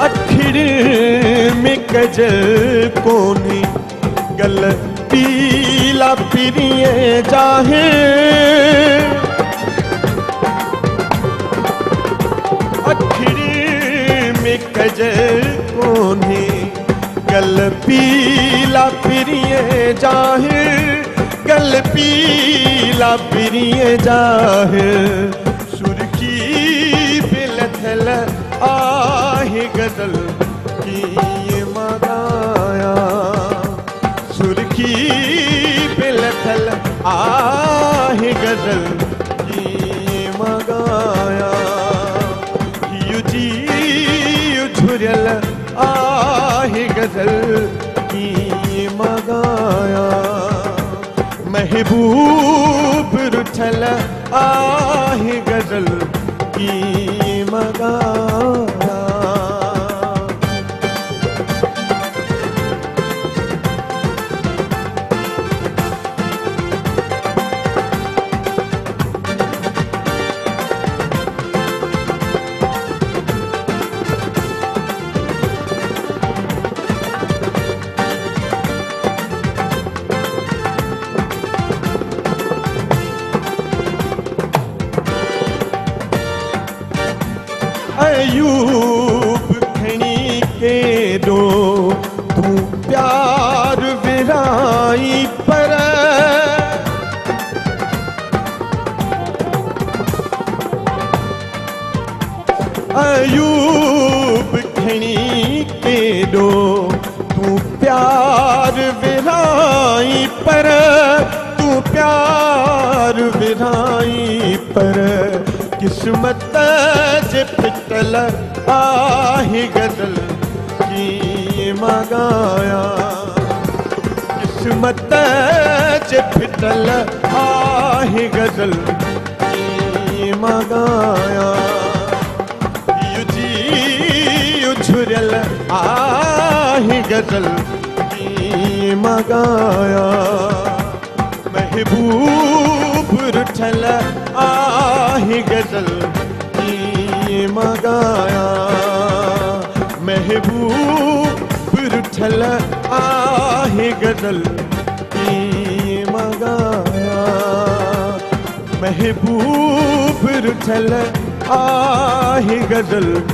Speaker 6: अखिर में कजल कोने गल पीला पीरिए जाहे अखिर में कजल कोने गल पीला पीरिए जाहे गल पीला पीरिए जाहे आ गज़ल की मॻाया जी गज़ल की महबूब रुछल ज़बरदस्त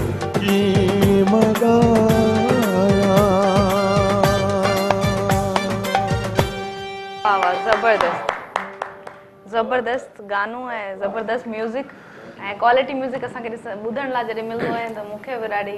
Speaker 1: ज़बरदस्त गानो है ज़बरदस्त म्यूज़िक ऐं क्वालिटी म्यूज़िक असांखे ॾिस ॿुधण लाइ जॾहिं मिलंदो आहे त मूंखे बि ॾाढी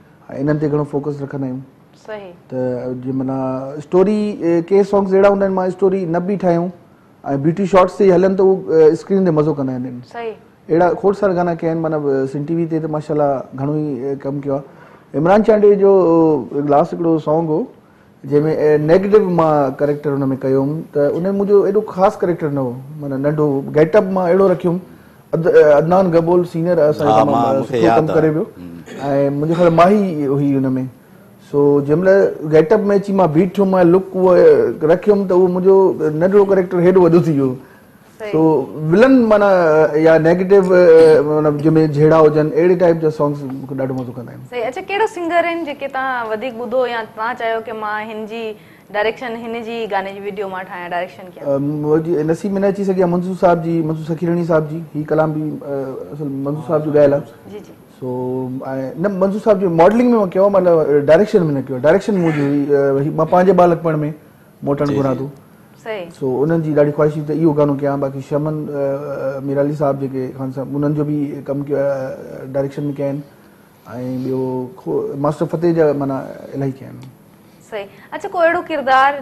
Speaker 3: इन्हनि ते न बि ठाहियूं ऐं ब्यूटी शॉट्स ते मज़ो कंदा आहिनि अहिड़ा खोड़ सारा गाना कया आहिनि कमु कयो इमरान चांडे जो लास्ट हिकिड़ो सॉन्ग हो जंहिंमें नेगेटिव मां में कयो त एॾो ख़ासि करेक्टर न हो नंढो गेटअप मां ऐं मुंहिंजे घर माही हुई में सो जंहिं महिल गेटअप में लुक उहा रखियुमि त उहो मुंहिंजो नंढो करेक्टर हेॾो वॾो थी वियो विलन मानेटिव जा सॉंग्स
Speaker 1: आहिनि
Speaker 3: नसीब में न अची जी सो न मंजू साहब जो मॉडलिंग में क्यों मतलब डायरेक्शन में न क्यों डायरेक्शन मुझे वही मैं पांच बालक पढ़ में मोटन बना दूँ सही सो उन्हें जी डाली ख्वाहिश थी यो गानों के आम बाकी शमन मिराली साहब जी के खान साहब उन्हें जो भी कम क्यों डायरेक्शन में कैन आई जो मास्टर फतेह जा मना इलाही क्या है
Speaker 1: सही अच्छा कोई रो किरदार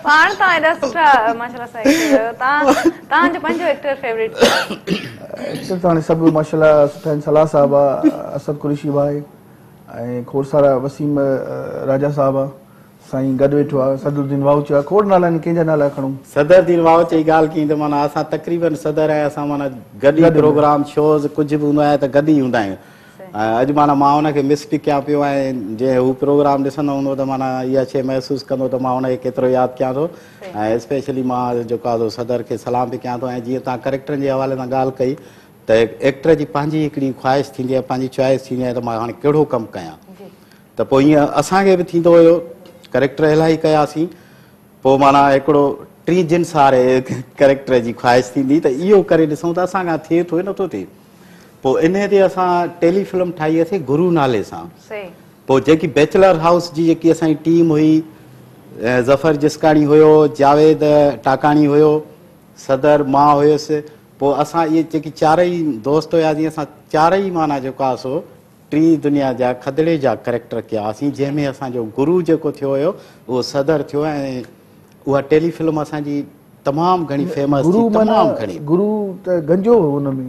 Speaker 1: अस
Speaker 3: ख़ुर्शीबा आहे ऐं खोड़ वसीम राजा साईं गॾु वेठो आहे सदरदीन वाउच आहे खोड़ नाला कंहिंजा नाला खणूं
Speaker 2: सदरुद्दीन दीन वाउच जी ॻाल्हि कई त माना असां तकरीबन सदर असां गॾु प्रोग्राम शोज़ कुझु बि हूंदो आहे त गॾु ई हूंदा आहियूं ऐं अॼु माना मां हुनखे मिस बि कयां पियो ऐं जंहिं हू प्रोग्राम ॾिसंदो हूंदो त माना इहा शइ महसूसु कंदो त मां हुनखे केतिरो यादि कयां थो ऐं स्पेशली मां जेको आहे सदर खे सलाम बि कयां थो ऐं जीअं तव्हां करेक्टरनि जे हवाले सां ॻाल्हि कई त एक्टर जी पंहिंजी हिकिड़ी ख़्वाहिश थींदी आहे पंहिंजी चॉइस थींदी आहे त मां हाणे कहिड़ो कमु कयां त पोइ ईअं असांखे बि थींदो हुयो करेक्टर इलाही कयासीं पोइ माना हिकिड़ो टी जिन्स वारे करेक्टर जी ख़्वाहिश थींदी त इहो करे ॾिसूं त असां खां थिए थो नथो थिए पोइ इन ते असां टेलीफिल्म ठाही वियासीं गुरु नाले सां पोइ जेकी बैचलर हाउस जी जेकी असांजी टीम हुई ज़फर जिसकाणी हुयो जावेद टाकाणी हुयो सदर मां हुयुसि पोइ असां इहे जेकी चारई दोस्त हुयासीं असां चारई माना जेको आहे सो टी दुनिया जा खदड़े जा करेक्टर कया हुआसीं जंहिंमें असांजो गुरु जेको थियो हुयो उहो सदर थियो ऐं उहा टेलीफिल्म असांजी तमामु घणी फेमस गुरु त गंजो हुन में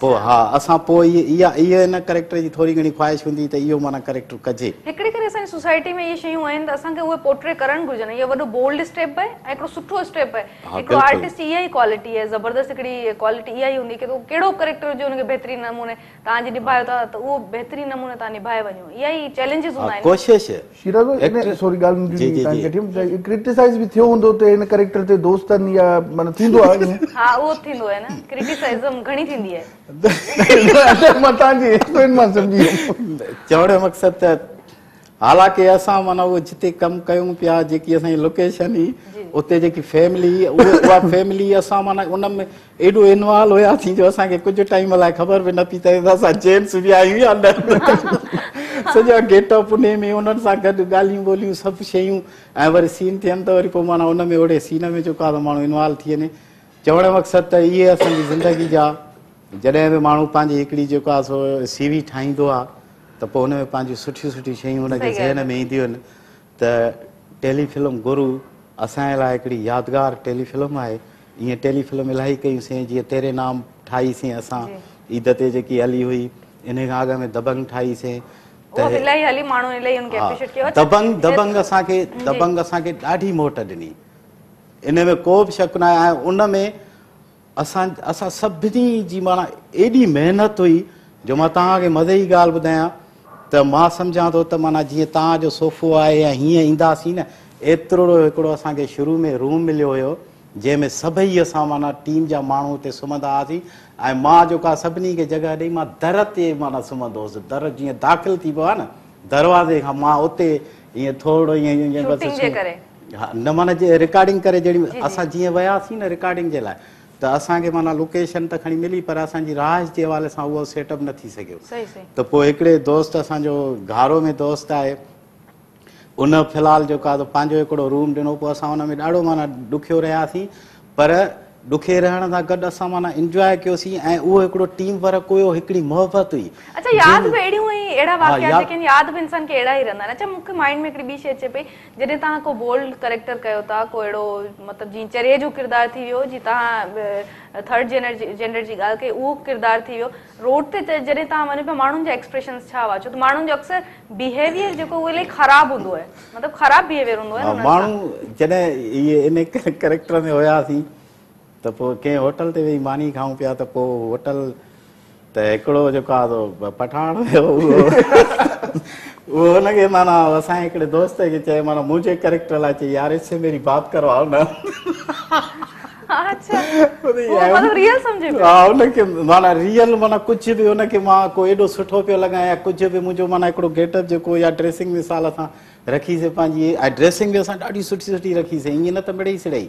Speaker 2: पो हा असा पो ये या ये ना करैक्टर जी थोड़ी गनी ख्वाहिश हुंदी त यो माना करैक्टर कजे
Speaker 1: एकड़ी करे असन सोसाइटी में ये शय होइन त असन के वो पोर्ट्रे करण गुज ना ये वडो बोल्ड स्टेप है एकड़ो सुठो स्टेप है एकड़ो आर्टिस्ट ये ही क्वालिटी है जबरदस्त एकड़ी क्वालिटी ये ही हुंदी के तो केड़ो करैक्टर जो उनके बेहतरीन नमूने ता जी निभायो ता तो वो बेहतरीन नमूने ता निभाए वयो ये ही चैलेंजेस होना है
Speaker 3: कोशिश है शिरागो इने सॉरी गाल नु जी टाइम के टीम क्रिटिसाइज भी थियो हुंदो तो इन करैक्टर ते दोस्तन या माने थिंदो है
Speaker 1: हां वो थिंदो है ना क्रिटिसिज्म घणी थिंदी है
Speaker 3: मां
Speaker 2: तव्हांजी एतिरो चवण जो मक़सदु त हालांकि असां माना उहो जिते कमु कयूं पिया जेकी असांजी लोकेशन हुई उते जेकी फैमिली उहा उहा फैमिली असां माना उन में एॾो इनवॉल्व हुयासीं जो असांखे कुझु टाइम लाइ ख़बर बि न पई त असां जेंट्स बि आहियूं या सॼो गेट ऑफ पुणे में उन्हनि सां गॾु ॻाल्हियूं ॿोलियूं सभु शयूं ऐं वरी सीन थियनि त वरी पोइ माना उन में ओहिड़े सीन में जेको आहे त माण्हू इनवॉल्व थी वञे चवण जो मक़सदु त इहे असांजी ज़िंदगी जा जॾहिं बि माण्हू पंहिंजी हिकिड़ी जेको आहे सो सी वी ठाहींदो आहे त पोइ हुन में पंहिंजी सुठियूं सुठियूं शयूं हुनजे ज़हन में ईंदियूं आहिनि त टेलीफिल्म गुरु असांजे लाइ हिकिड़ी यादगार टेलीफिल्म आहे ईअं टेलीफिल्म इलाही कयूंसीं जीअं तेरे नाम ठाहीसीं असां ईद ते जेकी हली हुई इन खां अॻु में दबंग ठाहीसीं त
Speaker 1: दबंग दबंग
Speaker 2: असांखे दबंग असांखे ॾाढी मोट ॾिनी इन में को बि शक न आहे ऐं उन में असां असां सभिनी जी माना एॾी महिनत हुई जो मां तव्हांखे मज़े जी ॻाल्हि ॿुधायां त मां सम्झां थो त माना जीअं तव्हांजो सोफ़ो आहे या हीअं ईंदासीं न एतिरो हिकिड़ो असांखे शुरू में रूम मिलियो हुयो जंहिंमें सभई असां माना टीम जा माण्हू हुते सुम्हंदा हुआसीं ऐं मां जेका सभिनी खे जॻह ॾेई मां दर ते माना सुम्हंदो हुउसि दर जीअं दाख़िल थी पियो आहे न दरवाज़े खां मां उते ईअं थोरो ईअं न माना रिकॉर्डिंग करे जहिड़ी असां जीअं वियासीं न रिकॉर्डिंग जे लाइ त असांखे माना लोकेशन त खणी मिली पर असांजी राह जे हवाले सां उहो सेटअप न थी सघियो त पोइ हिकिड़े दोस्त असांजो घारो में दोस्त आहे उन फ़िलहालु जेको आहे पंहिंजो हिकिड़ो रूम ॾिनो पोइ असां हुन में ॾाढो माना ॾुखियो रहियासीं पर सीं ॿी शइ अचे
Speaker 1: पई जॾहिं तव्हां को बोल्ड कैरेक्टर कयो था को अहिड़ो मतिलबु जीअं चरे जो किरदारु थी वियो जीअं तव्हां थर्ड خراب जेंडर जी ॻाल्हि कई उहो किरदारु थी वियो रोड ते माण्हुनि जा हुआ माण्हुनि
Speaker 2: जो पोइ कंहिं होटल ते वेही मानी खाऊं पिया त पोइ होटल त हिकिड़ो जेको आहे पठाण हुयो उहो उहो हुनखे माना असांजे हिकिड़े दोस्त खे चयो माना मुंहिंजे कैरेक्टर लाइ चई यार मेरी बात करो
Speaker 4: न
Speaker 2: माना रियल माना कुझु बि हुनखे मां को एॾो सुठो पियो लॻायां कुझु बि मुंहिंजो माना हिकिड़ो गेटअप जेको या ड्रेसिंग मिसाल असां रखीसीं पंहिंजी ऐं ड्रेसिंग बि असां ॾाढी सुठी सुठी रखीसीं ईअं न त मिड़ेई सिड़ेई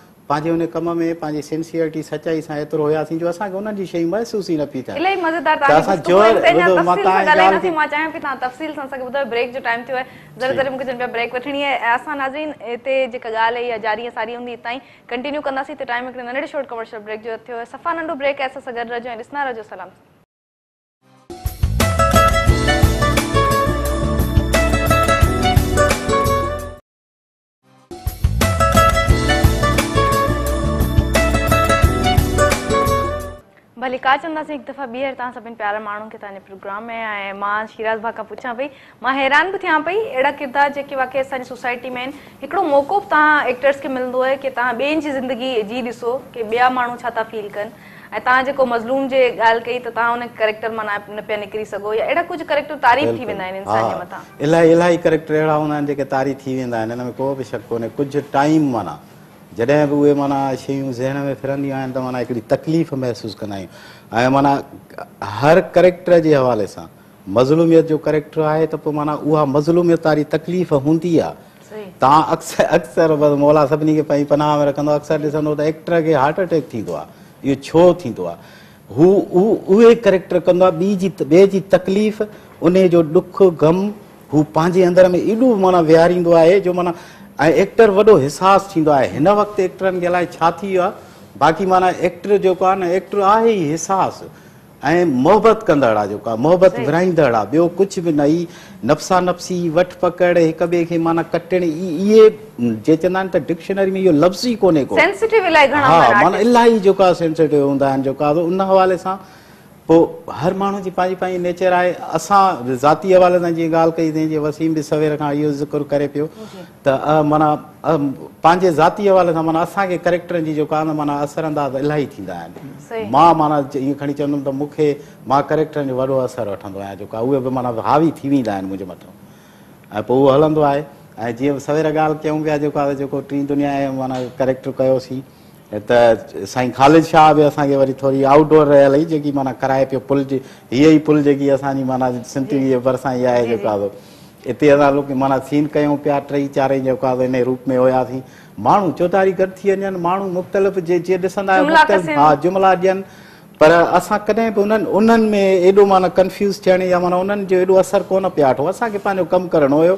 Speaker 2: पंहिंजे हुन कम में पंहिंजी सिंसियरिटी सच्चाई सां एतिरो हुयासीं जो असांखे उन्हनि जी शयूं महसूस ई न पई थिए
Speaker 1: भली का चवंदासीं हिकु दफ़ा ॿीहर तव्हां सभिनि प्यारा माण्हुनि खे तव्हांजे प्रोग्राम में ऐं मां शिराज़ भा खां पुछां पई मां हैरान बि थियां पई अहिड़ा किरदार जेके वाक्य सोसाइटी में हिकिड़ो मौक़ो बि तव्हां एक्टर्स खे मिलंदो आहे की तव्हां ॿियनि जी ज़िंदगी जी ॾिसो की ॿिया माण्हू छा था फील कनि ऐं तव्हां जेको मज़लूम जी ॻाल्हि कई त तव्हां उन कैरेक्टर माना न पिया निकिरी सघो या अहिड़ा कुझु कैरेक्टर तारीफ़ थी वेंदा
Speaker 2: आहिनि जॾहिं बि उहे माना शयूं ज़हन में फिरंदियूं आहिनि त माना हिकिड़ी तकलीफ़ महसूसु कंदा आहियूं ऐं माना हर करेक्टर जे हवाले सां मज़लूमियत जो करेक्टर आहे त पोइ माना उहा मज़लूमियत वारी तकलीफ़ हूंदी आहे तव्हां अक्सर अक्सर मौला सभिनी खे पंहिंजी पनाह में रखंदो अक्सर ॾिसंदो त एक्टर खे हार्ट अटैक थींदो आहे इहो छो थींदो आहे हू उ उहे करेक्टर कंदो आहे ॿी जी ॿिए जी तकलीफ़ उन जो ॾुख ग़म हू पंहिंजे अंदर में एॾो माना विहारींदो आहे जो माना ऐं एक्टर वॾो हिसास थींदो आहे हिन वक़्तु एक्टरनि जे लाइ छा थी वियो आहे बाक़ी माना एक्टर जेको आहे न एक्टर आहे ई हिसास ऐं मोहबत कंदड़ आहे जेको आहे मोहबत विराईंदड़ आहे ॿियो कुझु बि न ई नफ़्सा नफ़्सी वठ पकड़ हिक ॿिए खे माना कटण इहे जे चवंदा आहिनि त डिक्शनरी में इहो लफ़्ज़ ई कोन्हे को
Speaker 1: हा माना इलाही
Speaker 2: जेको आहे सेंसिटिव हूंदा आहिनि जेको आहे उन हवाले सां पोइ हर माण्हू जी पंहिंजी पंहिंजी नेचर आहे असां ज़ाती हवाले सां जीअं ॻाल्हि कई जीअं वसीम बि सवेर खां इहो ज़िक्र करे पियो त माना पंहिंजे ज़ाती हवाले सां माना असांखे करैक्टर जी जेको आहे न माना असर अंदाज़ इलाही थींदा आहिनि मां माना ईअं खणी चवंदुमि त मूंखे मां करेक्टरनि जो वॾो असरु वठंदो आहियां जेको आहे उहे बि माना हावी थी वेंदा आहिनि मुंहिंजे मथां ऐं पोइ उहो हलंदो आहे ऐं जीअं सवेर ॻाल्हि कयूं पिया जेको आहे जेको टीं दुनिया जो माना करेक्टर कयोसीं त साईं ख़ालिद शाह बि असांखे वरी थोरी आउटडोर रहियल ई जेकी माना कराए पियो पुल जी हीअ पुल जेकी असांजी माना सिंधी जे भरिसां हीअ आहे जेको आहे असां माना सीन कयूं पिया टई चारई जेको आहे रूप में हुआसीं माण्हू चौधारी गॾु थी वञनि माण्हू मुख़्तलिफ़ जे जीअं ॾिसंदा हा जुमिला ॾियनि पर असां कॾहिं बि उन्हनि उन्हनि में एॾो माना कंफ्यूज़ या माना उन्हनि जो एॾो असरु कोन पिया वठो असांखे पंहिंजो कमु करणो हुयो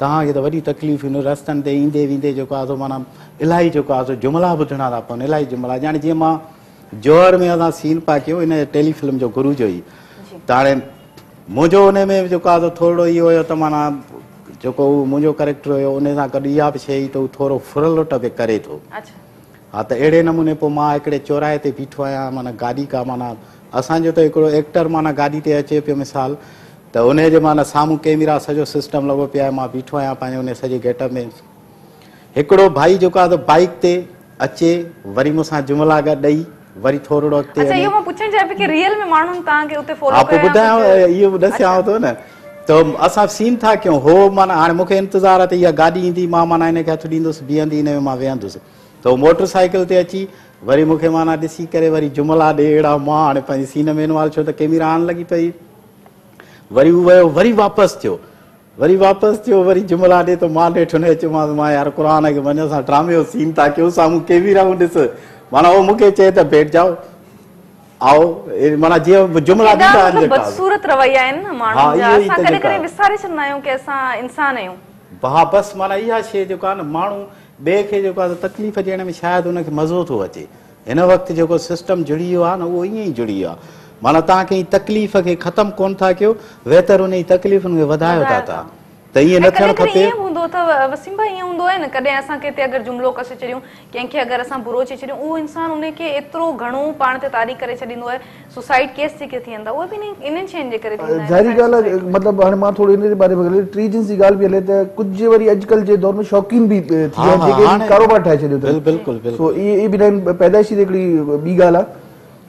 Speaker 2: तव्हांखे त वॾी तकलीफ़ हिन रस्तनि ते ईंदे वेंदे जेको आहे सो माना इलाही जेको आहे सो जुमिला ॿुधणा था पवनि इलाही जुमिला यानी जीअं मां जोहर में असां सीन पिया कयो हिन टेलीफिल्म जो गुरु जो ई त हाणे मुंहिंजो हुन में जेको आहे थोरो इहो हुयो त माना जेको मुंहिंजो करेक्टर हुयो उन सां गॾु इहा बि शइ त थोरो फुरलोट बि करे थो
Speaker 4: हा
Speaker 2: त अहिड़े नमूने पोइ मां हिकिड़े चौराहे ते बीठो आहियां माना गाॾी का माना असांजो त हिकिड़ो एक्टर माना गाॾी ते अचे पियो मिसाल उन जे माना साम्हूं कैमरा सॼो सिस्टम लॻो पियो आहे मां बीठो आहियां पंहिंजे उन सॼे गेट में हिकिड़ो भाई जेको आहे बाइक ते अचे वरी मूंसां जुमला गॾु ॾेई वरी थोरो अॻिते ॿुधायांव इहो ॾिसांव थो न त असां सीन था कयूं हो माना हाणे मूंखे इंतज़ारु आहे त इहा गाॾी ईंदी मां माना हिनखे हथु ॾींदुसि बीहंदी हिन में मां वेहंदुसि त उहो मोटर साइकिल ते अची वरी मूंखे माना ॾिसी करे वरी जुमला ॾे अहिड़ा मां हाणे पंहिंजे सीन में आहे छो त कैमरा आण लॻी पई वरी उहो वरी वापसि थियो वरी वापसि थियो वरी जुमला ॾे त मां ॾेठी रहूं त भेट आहिनि तकलीफ़ ॾियण में मज़ो थो अचे हिन वक़्तु जेको सिस्टम जुड़ी वियो आहे उहो माना तव्हां कंहिं तकलीफ़ खे ख़तमु कोन था कयो बहितर उन जी तकलीफ़ुनि खे वधायो था था
Speaker 3: त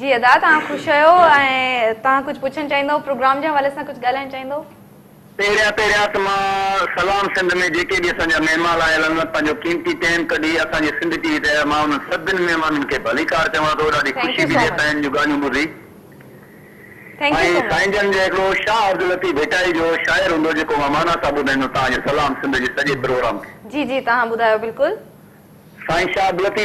Speaker 1: जी अदा तव्हां ख़ुशि आहियो ऐं तव्हां कुझु पुछणु चाहींदव प्रोग्राम जे हवाले सां कुझु ॻाल्हाइणु चाहींदव
Speaker 7: पहिरियां पहिरियां त मां सलाम सिंध में बिल्कुलु साईं शाहलती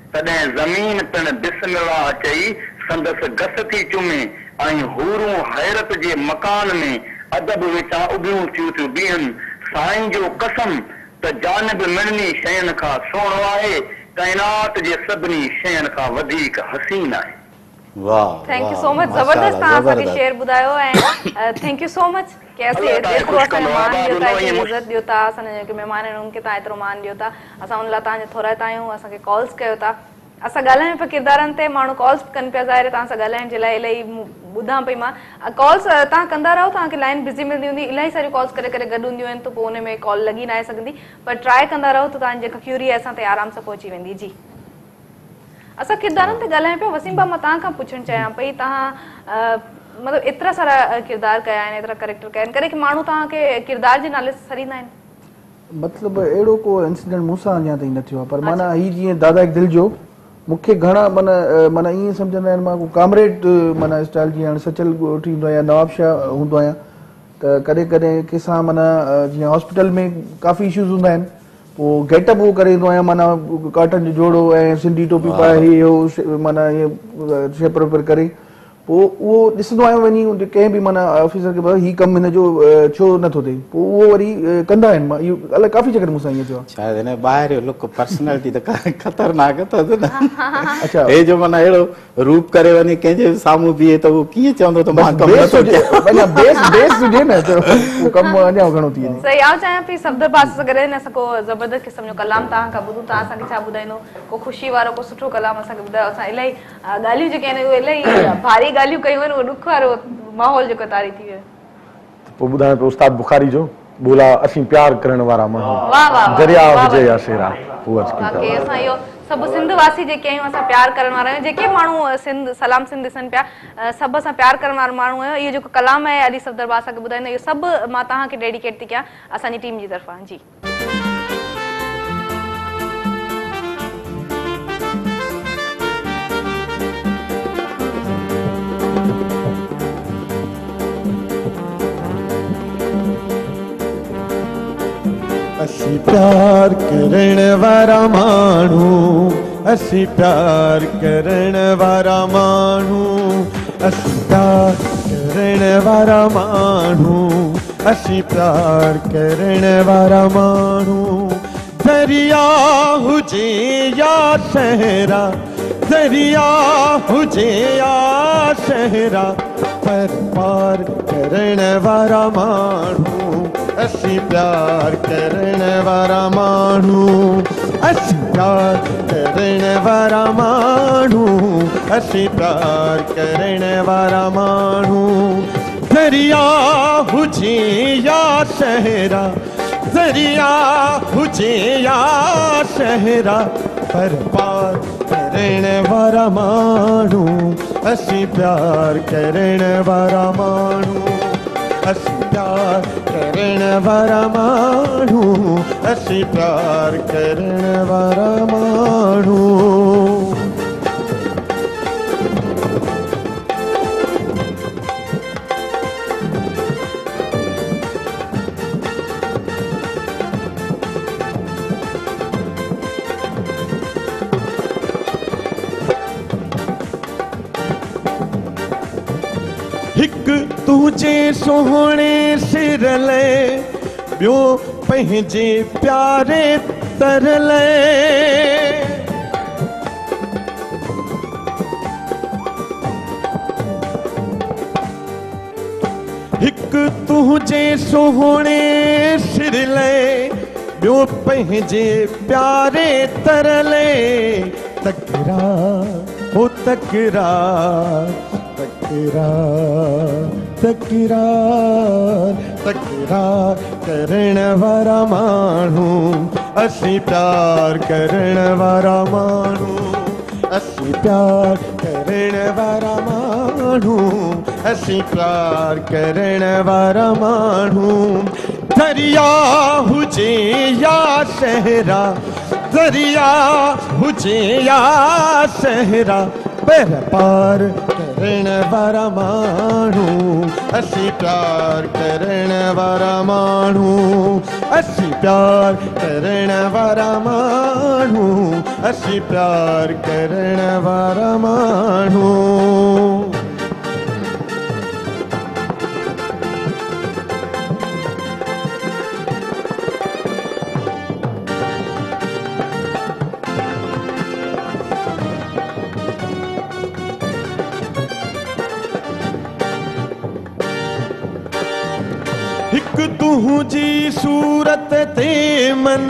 Speaker 7: तॾहिं ज़मीन पिण ॾिस चई संदसि घस थी चुमे ऐं हूरूं हैरत जे मकान में अदब विचा उभियूं थियूं थियूं बीहनि साईं जो कसम त जानब मिणी शयुनि खां सुहिणो आहे काइनात जे सभिनी शयुनि खां वधीक हसीन आहे thank you
Speaker 2: so much so much मान
Speaker 1: ॾियो था असां कॉल्स कयो था असां ॻाल्हायूं पिया किरदारनि ते माण्हू कॉल्स कनि पिया ज़ाहिर सां ॻाल्हाइण जे लाइ पई मां कॉल्स तव्हां कंदा रहो लाइन बिज़ी मिलंदी हूंदी इलाही सारी कॉल्स करे करे गॾु हूंदियूं आहिनि त पोइ लॻी न आहे सघंदी पर ट्राए कंदा रहो तव्हांजी जेका क्यूरी आहे असां जी मां तव्हां खां पुछणु चाहियां पई तव्हांखे
Speaker 3: मतिलबु अहिड़ो को इंसीडेंट मूंसां ताईं न थियो आहे पर माना दादा माना माना ईअं कॉमरेड सचल शाह हूंदो आहियां त कॾहिं कॾहिं कंहिंसां माना हॉस्पिटल में काफ़ी इशूज़ हूंदा आहिनि पोइ गेटअप उहो करे ईंदो आहियां माना कॉटन जो जोड़ो ऐं सिंधी टोपी पाए इहो माना इहो शेपर वेपर करे पोइ उहो ॾिसंदो आहियां वञी कंहिं बि माना ऑफिसर खे हीउ कमु हिन जो छो नथो थिए पोइ उहो वरी uh, कंदा आहिनि मां इहो अलाए काफ़ी चकर मूंसां ईअं थियो
Speaker 2: आहे ॿाहिरि जो लुक
Speaker 3: पर्सनैलिटी त ख़तरनाक अथसि न
Speaker 2: अच्छा हे जो माना अहिड़ो रूप करे वञे कंहिंजे साम्हूं बीहे त उहो कीअं चवंदो
Speaker 1: भारी ई गालियूं कयूं आहिनि उहो ॾुख वारो माहौल जेको तारी थी वियो त
Speaker 5: पोइ ॿुधायो पोइ उस्ताद बुखारी जो बोला असी प्यार करण वारा मां
Speaker 1: वाह वाह दरिया हो जे या
Speaker 5: शेरा हो अज की ता के असा
Speaker 1: यो सब सिंध वासी जे के असा प्यार करण वारा जे के मानु सिंध सलाम सिंध सन प्या सब असा प्यार करण वारा मानु है ये जो कलाम है अली सब दरबार सा के बुदाई डेडिकेट थी टीम जी जी
Speaker 6: असी प्यार करण वारा माणू असी प्यार करण वारा माणू असी प्यार करण वारा माणू असी प्यार करण वारा माणू दरिया हुजे या शहरा दरिया हुजे या शहरा पर पार करण वारा माणू असी प्यार करण वारा माण्हू असी प्यार करण वारा माण्हू असी प्यार करण वारा माण्हू दरिया हुजे या शहरा दरिया हुजे या शहरा पर पार करण वारा माण्हू असी प्यार करण वारा माण्हू असी प्यार करण वारा माण्हू प्यार करण वारा हिक तुझे सोहणे सिर ले ॿियो पंहिंजे प्यारे तर ले हिक तुझे सोहणे सिर ले ॿियो पंहिंजे प्यारे तर ले तकरा हो तकरा तकरार तकरार तकरार करण वारा मानू असी प्यार करण वारा मानू असी प्यार करण वारा मानू असी प्यार करण वारा मानू दरिया हुजे या सहरा दरिया हुजे या सहरा पर पार कर करण वरमाणू असी प्यार करण वरमाणू असी प्यार करण मानू असी प्यार करण मानू मुंहिंजी सूरत ते मन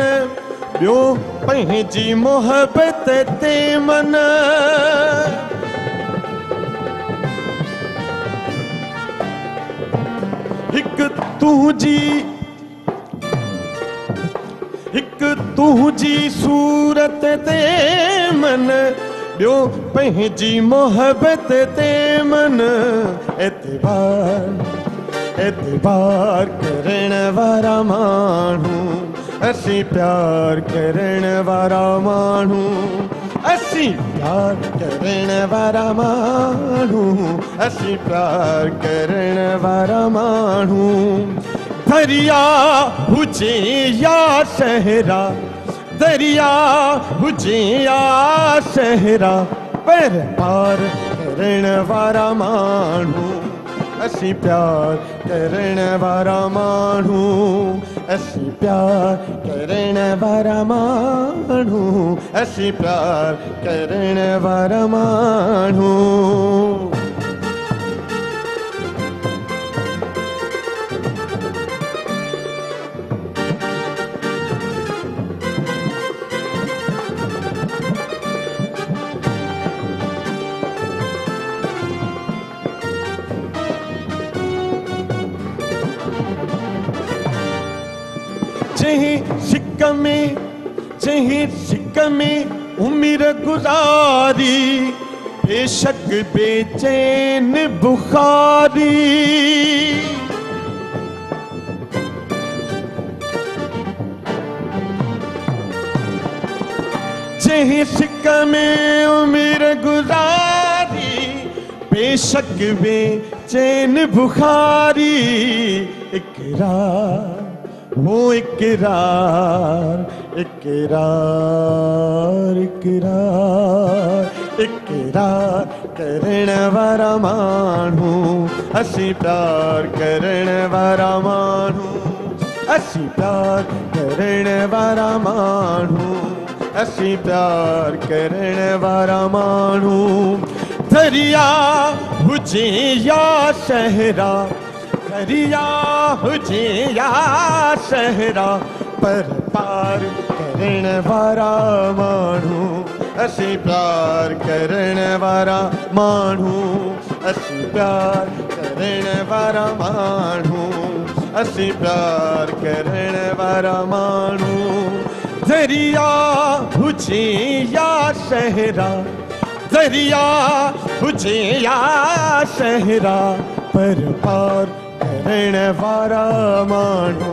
Speaker 6: ॿियो पंहिंजी मोहबत ते मन हिकु तुंहिंजी हिकु तुंहिंजी सूरत ते मन ॿियो पंहिंजी मोहबत ते मन एतबार એ પ્યાર કરણ વારા માં હું અસી પ્યાર કરણ વારા માં હું અસી પ્યાર કરણ વારા માં હું અસી પ્યાર કરણ વારા માં હું દરિયા ઉચીયા સહેરા દરિયા ઉચીયા સહેરા પેર પાર કરણ વારા માં હું અસી પ્યાર करण वारा मानू असीं प्यार करण बारा मानू असीं प्यार करण वारा मानू शिकमे जही शिकमे उम्र गुजारी बेशक बेचैन बुखारी जही शिकमे उम्र गुजारी बेशक बेचैन बुखारी इकरार મો ઈકરાર ઈકરાર ઈકરાર ઈકરાર કરણ વારા મણું અસી પ્યાર કરણ વારા મણું અસી પ્યાર કરણ વારા મણું અસી પ્યાર કરણ વારા મણું થરિયા ભૂચીયા શહેરા दरिया हुजिया सहरा पर पार करण वारा माण्हू असीं प्यार करण वारा माण्हू असीं प्यार करण वारा माण्हू असीं प्यार करण वारा माण्हू दरिया हुजिया सहरा दरिया हुजिया सहरा पर पार રેણ વરામણો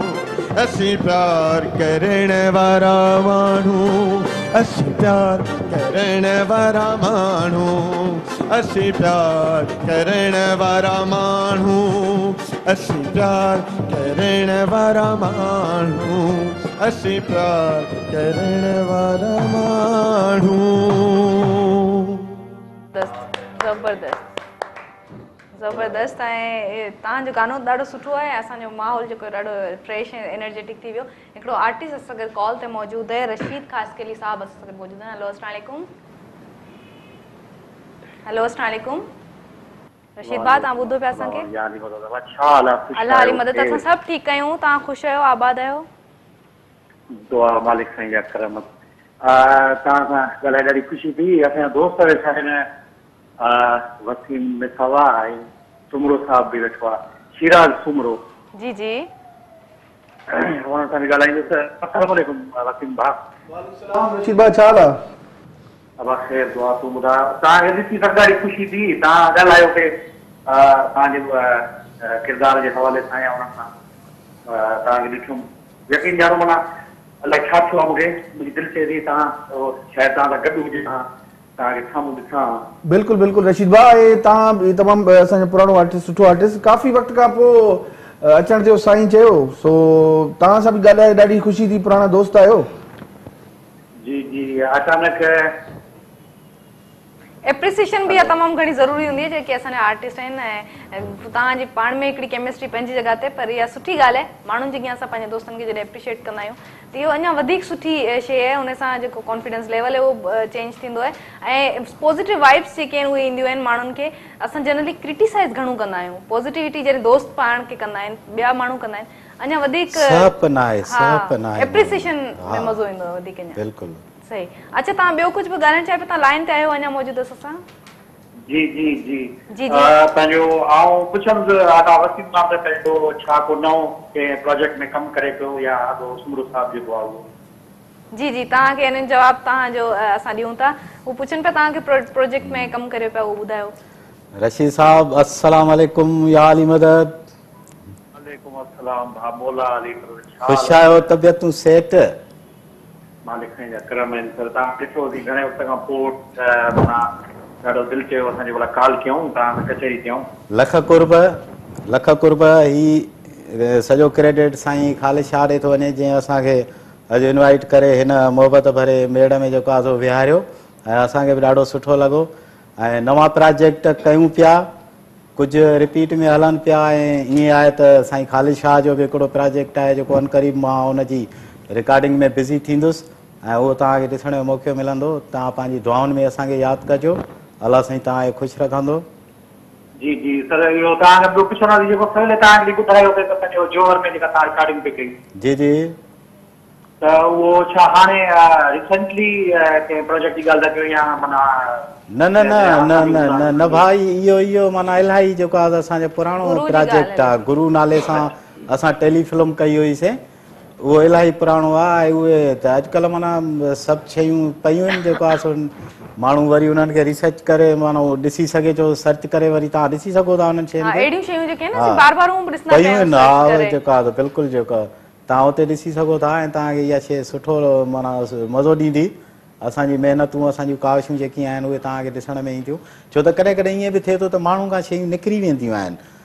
Speaker 6: અસી પ્યાર કરણ વરામણો અસી પ્યાર કરણ વરામણો અસી પ્યાર કરણ વરામણો અસી પ્યાર કરણ વરામણો અસી પ્યાર કરણ વરામણો
Speaker 1: 10 જબરદસ્ત जबरदस्त है तुम गानो ॾाढो सुठो है असो माहौल जो ॾाढो फ्रेश एनर्जेटिक थी वियो हिकिड़ो आर्टिस्ट अस कॉल से मौजूद है रशीद खास के लिए साहब अस मौजूद आहिनि हेलो असलकुम हेलो असलकुम रशीद भा तुम बुध पिया असांखे मदद सब ठीक ठीकु आहियूं तव्हां ख़ुशि आबाद आ
Speaker 8: दुआ मालिक साईं जा करम तव्हां सां ॻाल्हाए ॾाढी ख़ुशी थी असांजा दोस्त वेठा आहिनि वसीम मिसावा आई सुमरो साहब भी वेठो शिराज सुमरो जी जी हुन सां बि ॻाल्हाईंदुसि अस्सलाम वालेकुम वसीम भाउ
Speaker 3: रशीद भाउ छा हाल आहे
Speaker 8: अबा ख़ैर दुआ तूं ॿुधायो तव्हांखे ॾिसी सरकारी ख़ुशी थी तव्हां ॻाल्हायो के तव्हांजे किरदार जे हवाले सां या हुननि सां तव्हांखे ॾिठुमि यकीन ॼाणो माना अलाए छा थियो आहे मूंखे मुंहिंजी दिलि चए थी तव्हां शायदि तव्हां सां गॾु बिल्कुल
Speaker 3: बिल्कुल रशीद भाउ तव्हां बि आर्टिस्ट सुठो आर्टिस्ट काफ़ी वक़्त खां पोइ जो साईं सो तव्हां सां बि ॻाल्हाए ख़ुशी थी पुराना दोस्त आहियो
Speaker 8: जी जी अचानक
Speaker 1: एप्रिसिएशन बि इहा तमामु घणी ज़रूरी हूंदी आहे जेके असांजा आर्टिस्ट आहिनि ऐं तव्हांजी पाण में हिकिड़ी केमिस्ट्री पंहिंजी जॻह ते पर इहा सुठी ॻाल्हि आहे माण्हुनि जीअं असां पंहिंजे दोस्तनि खे जॾहिं एप्रिशिएट कंदा आहियूं त इहो अञा वधीक सुठी शइ आहे उन सां जेको कॉन्फिडेंस लेवल आहे उहो चेंज थींदो आहे ऐं पॉज़िटिव वाइब्स जेके आहिनि उहे ईंदियूं आहिनि माण्हुनि खे असां जनरली क्रिटिसाइज़ घणो कंदा आहियूं पॉज़िटिविटी जॾहिं दोस्त पाण खे कंदा आहिनि ॿिया माण्हू कंदा आहिनि अञा वधीक बिल्कुलु اچھا تا بيو کچھ به گالن چا پتا لائن تي آيو اڃا موجود اسا
Speaker 8: جي جي جي تا جو اء پڇن آقا وسيم صاحب کي ٿو 6 کو 9 کي پروجيڪٽ ۾ ڪم ڪري پيو يا اهو سمورو صاحب جو آهي
Speaker 1: جي جي تا کي ان جو جواب تا جو اسا ڏيون ٿا هو پڇن پي تا کي پروجيڪٽ ۾ ڪم ڪري پيو هو ٻڌايو
Speaker 2: رشيد صاحب اسلام عليڪم يا علي مدد
Speaker 8: عليڪم والسلام
Speaker 2: بها
Speaker 8: ख़ालिदाह ॾे थो
Speaker 2: वञे करे हिन मोहबत भरे मेड़ में जेको आहे वेहारियो ऐं असांखे बि ॾाढो सुठो लॻो ऐं नवा प्रोजेक्ट कयूं पिया कुझु रिपीट में हलनि पिया ऐं ईअं आहे त साईं ख़ालिद शाह जो बि हिकिड़ो प्रोजेक्ट आहे जेको अनकरीब मां हुनजी रिकॉर्डिंग में बिज़ी थींदुसि ऐं उहो तव्हांखे ॾिसण जो मौक़ो मिलंदो तव्हां पंहिंजी दुआउनि में असांखे यादि कजो अलाह साईं तव्हांखे ख़ुशि रखंदो
Speaker 8: जी जी सर इहो तव्हांखे ॿियो पुछण जेको पहिले तव्हां हिकिड़ी ॿुधायो त पंहिंजो जोहर में जेका तव्हां रिकॉर्डिंग पई कई जी जी त उहो छा हाणे रिसेंटली कंहिं प्रोजेक्ट जी ॻाल्हि था कयो
Speaker 2: या माना न असां टेलीफिल्म कई हुईसीं उहो इलाही पुराणो आहे ऐं उहे त अॼुकल्ह माना सभु शयूं पयूं आहिनि जेको आहे सो माण्हू वरी उन्हनि खे रिसर्च करे माना ॾिसी सघे थो सर्च करे वरी तव्हां ॾिसी सघो था उन्हनि शयुनि
Speaker 1: में हा जेको आहे
Speaker 2: बिल्कुलु जेको आहे तव्हां उते ॾिसी सघो था ऐं तव्हांखे इहा शइ सुठो माना मज़ो ॾींदी असांजी महिनतूं असांजी काविशूं जेकी आहिनि उहे तव्हांखे ॾिसण में ईंदियूं छो त कॾहिं कॾहिं ईअं बि थिए थो त माण्हू खां शयूं निकिरी वेंदियूं आहिनि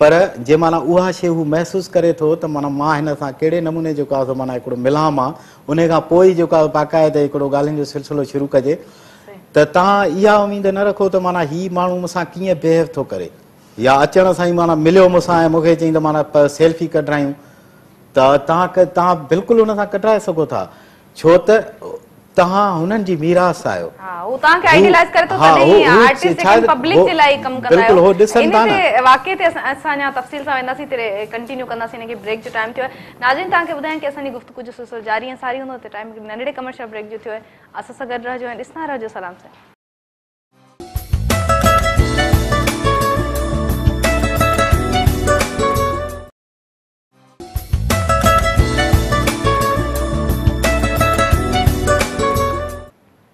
Speaker 2: पर जे माना उहा शइ हू महसूसु करे थो त माना मां हिन सां कहिड़े नमूने जेको आहे माना हिकिड़ो मिलाम आहे उन खां पोइ ई जेको आहे बाक़ाइदे हिकिड़ो ॻाल्हियुनि जो सिलसिलो शुरू कजे त तव्हां इहा उमेद न रखो त माना हीअ माण्हू मूंसां कीअं बिहेव थो करे या अचण सां ई माना मिलियो मूंसां ऐं मूंखे चई त माना सेल्फी कढायूं त तव्हां तव्हां बिल्कुलु हुन सां कढाए सघो था छो त تھا هنن جي ميراث آيو
Speaker 1: ها او تا کي اائيڊي لائز ڪري ٿو ته ني آرٽسٽڪ پبلڪٽي لائي ڪم ڪرايو اني واقيع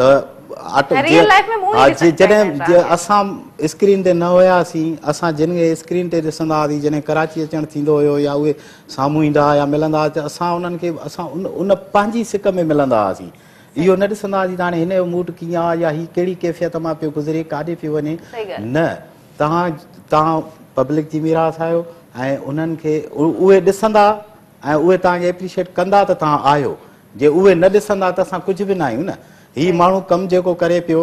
Speaker 2: त जॾहिं असां स्क्रीन ते न हुआसीं असां जिन खे स्क्रीन ते ॾिसंदा हुआसीं जॾहिं कराची अचण थींदो हुयो या उहे साम्हूं ईंदा हुआ या मिलंदा हुआ त असां उन्हनि खे असां उन उन पंहिंजी सिक में मिलंदा हुआसीं इहो न ॾिसंदा हुआसीं त हाणे हिन जो मूड कीअं आहे या हीअ कहिड़ी कैफ़ियत मां पियो गुज़िरे काॾे पियो वञे न तव्हां तव्हां पब्लिक जी मीरास आहियो ऐं उन्हनि खे उहे ॾिसंदा ऐं उहे तव्हांखे एप्रीशिएट कंदा त तव्हां आहियो जे उहे न ॾिसंदा त असां कुझु बि न आहियूं न हीउ माण्हू कमु जेको करे पियो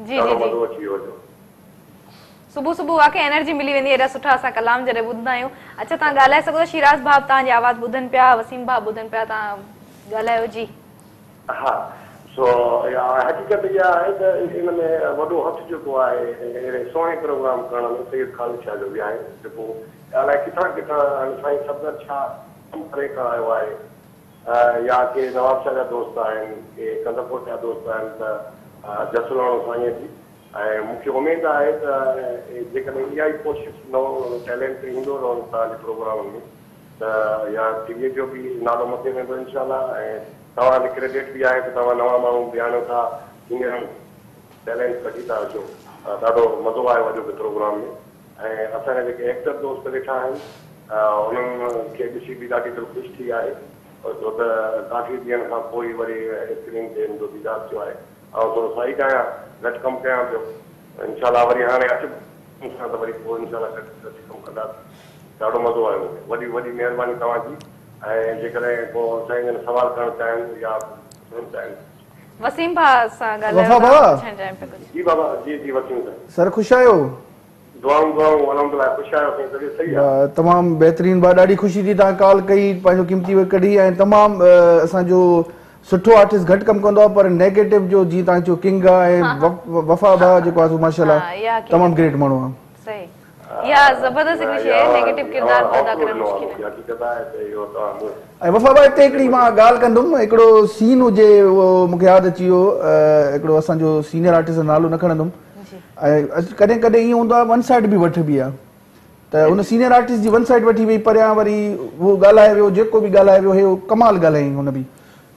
Speaker 9: सुबुह
Speaker 1: सुबुह वाके एनर्जी मिली वेंदी एॾा सुठा असां कलाम जॾहिं ॿुधंदा आहियूं अच्छा तव्हां ॻाल्हाए सघो शिराज भाउ तव्हांजी आवाज़ ॿुधनि पिया वसीम भाउ ॿुधनि पिया तव्हां ॻाल्हायो जी
Speaker 9: हक़ीक़त इहा आहे त हिन में वॾो हथु जेको आहे अहिड़े सोणे प्रोग्राम करण में सैद ख़ालि शाह जो बि आहे जेको अलाए किथां किथां हाणे साईं सफ़र छा कमु करे खां आयो आहे या के नवाब शाह जा दोस्त आहिनि के कंदपुर जा दोस्त आहिनि त जसराणो साईंअ जी ऐं मूंखे उमेदु आहे त जेकॾहिं इहा ई कोशिशि नओं प्रोग्राम में या टीवीअ जो बि नालो मथे वेंदो इनशा ऐं तव्हांखे क्रेडिट बि आहे त तव्हां नवां माण्हू था हींअर टेलेंट था अचो ॾाढो मज़ो आयो अॼोके प्रोग्राम में ऐं असांजा एक्टर दोस्त वेठा आहिनि हुननि खे ॾिसी बि ॾाढी दिलि थी आहे छो त काफ़ी ॾींहंनि खां पोइ वरी स्क्रीन ते हिन जो बीदा थियो tonsaika latkam kaya jo inshallah wari hane achu inshallah wari ko inshallah kam kada ॾाढो मज़ो आयो मूंखे वॾी वॾी महिरबानी तव्हांजी ऐं जेकॾहिं को साईं सवाल करणु चाहियूं या चाहियूं
Speaker 1: वसीम भाउ सां ॻाल्हायो
Speaker 9: जी बाबा जी जी वसीम सर ख़ुशि आहियो दुआऊं दुआऊं अलहमदिल्ला ख़ुशि आहियो साईं तबियत सही आहे
Speaker 3: तमामु बहितरीनु भाउ ॾाढी ख़ुशी थी तव्हां कॉल कई पंहिंजो क़ीमती वक़्तु कढी ऐं तमामु असांजो सुठो आर्टिस्ट घटि कमु कंदो आहे पर नेगेटिव जो जीअं तव्हां चयो किंग आहे वफ़ाभा जेको आहे मूंखे यादि अची वियो नालो न खणंदुमि वठबी आहे त जेको बि ॻाल्हाए वियो हे कमाल ॻाल्हाईं हुन बि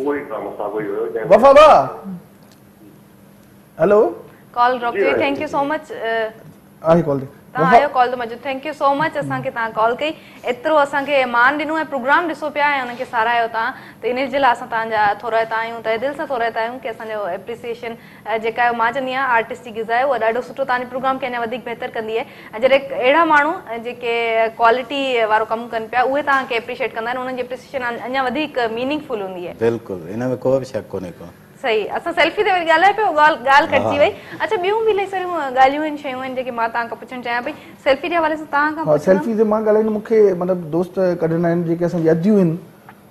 Speaker 9: वफाबा
Speaker 3: hello
Speaker 1: call drop thank you so much
Speaker 3: I call तव्हां आहियो
Speaker 1: कॉलो थैंक्यू सो मच असांखे तव्हां कॉल कई एतिरो असांखे मान ॾिनो ऐं प्रोग्राम ॾिसो पिया ऐं सारायो तव्हां त इन जे लाइ तव्हांजा थोरो त दिलि सां थोरा आहियूं जेका मां चवंदी आहियां आर्टिस्ट जी ग़ज़ा उहा ॾाढो सुठो तव्हांजे प्रोग्राम खे बहितर कंदी आहे जॾहिं अहिड़ा माण्हू जेके क्वालिटी वारो कमु कनि पिया
Speaker 2: उहे
Speaker 1: सेल्फी ते वरी ॻाल्हाए पियो अच्छा बि इलाही ॻाल्हियूं मां तव्हां खां पुछणु चाहियां पई सेल्फी
Speaker 3: जे मां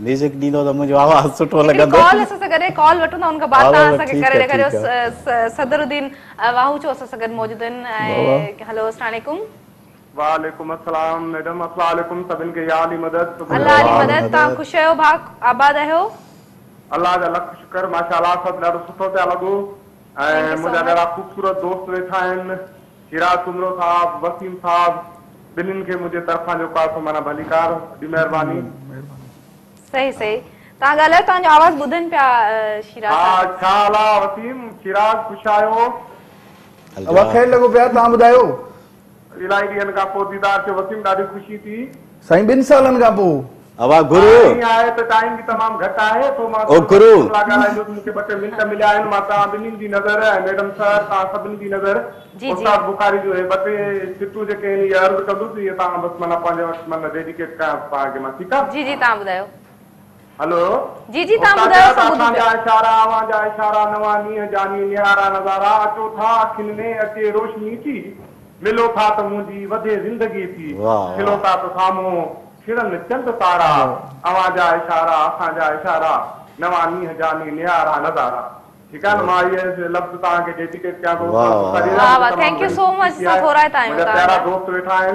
Speaker 2: म्यूजिक दीदो त मुझे आवाज सुठो लगंदो कॉल अस
Speaker 1: से करे कॉल वठो ना उनका बात आ सके करे करे सदरुद्दीन वाहू चो अस से गन मौजूद हैं हेलो अस्सलाम वालेकुम
Speaker 10: वालेकुम अस्सलाम मैडम अस्सलाम वालेकुम सबिन के या अली मदद
Speaker 1: अल्लाह अली मदद ता खुश हो भा आबाद हो
Speaker 10: अल्लाह का लख शुक्र माशाल्लाह सब लड़ सुठो ते लगो मुझे मेरा खूबसूरत दोस्त बैठा हैं हिरा सुमरो साहब वसीम साहब बिलिन के मुझे तरफा जो पास माना भलीकार दी मेहरबानी
Speaker 1: सही सही तां गाले तां जो आवाज बुधन पे शिराज हाँ
Speaker 10: चाला वसीम शिराज पुशायो
Speaker 3: अब खेल लगो पे तां बुधायो
Speaker 10: इलाही दिन का पोदीदार से वसीम डाली खुशी थी
Speaker 3: सही बिन सालन का पो अब गुरु नहीं
Speaker 10: आए तो टाइम भी तमाम घटा है तो मात्र ओके गुरु लगा रहे जो तुमके बच्चे मिलता नजर है मैडम सर सास आदमी दी नजर उस बुखारी जो है बच्चे सितु जैसे नहीं यार तो कदूसी ये तांग बस मना पाने और मना डेडिकेट का पागे जी जी हेलो
Speaker 1: जी जी तामुदाय संबोधित जा इशारा आवाज जा
Speaker 10: इशारा नवानी जानी निहारा नजारा अचो था अखियुनि में अचे रोशनी थी मिलो था त तो मुजी वधे ज़िंदगी थी खिलो था त तो सामो खिड़नि चंद तारा आवाज जा इशारा असां जा इशारा नवानी जानी निहारा नजारा ठीक है ना मां ये लफ्ज के डेडिकेट किया वाह
Speaker 1: वाह थैंक यू सो मच थोरा टाइम का प्यारा
Speaker 10: दोस्त बैठा है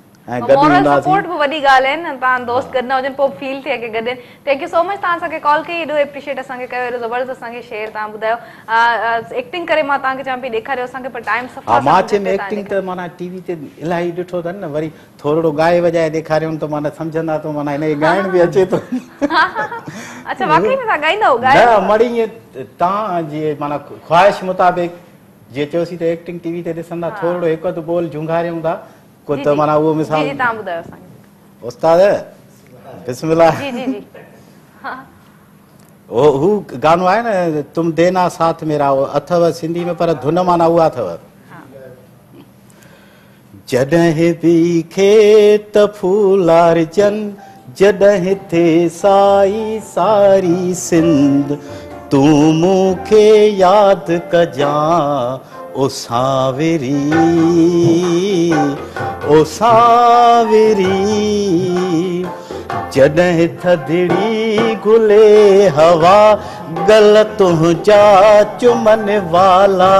Speaker 2: मॉरल सपोर्ट भी
Speaker 1: वही गाल है ना तां दोस्त करना हो जन पो फील थे के गदन थैंक
Speaker 2: यू ख्वाहिश मुताबिक जे चोसी ते एक्टिंग टीवी दिसंदा बोल కొంచెం మన భూమి వస్తాదే बिस्मिल्ला जी उस्ताद बिस्मिल्लाह जी
Speaker 1: जी जी हाँ।
Speaker 2: ओ हु गानो आहे ना तुम देना साथ मेरा हो अथव सिंधी में पर धुन माना हुआ अथव हाँ। जॾहिं बि खेत फूलारजन जॾहिं थे साई सारी सिंध तू मुखे याद कजा ओ सावेरी ओ सावेरी जॾहिं थदड़ी गुले हवा गल तुंहिंजा चुमन वारा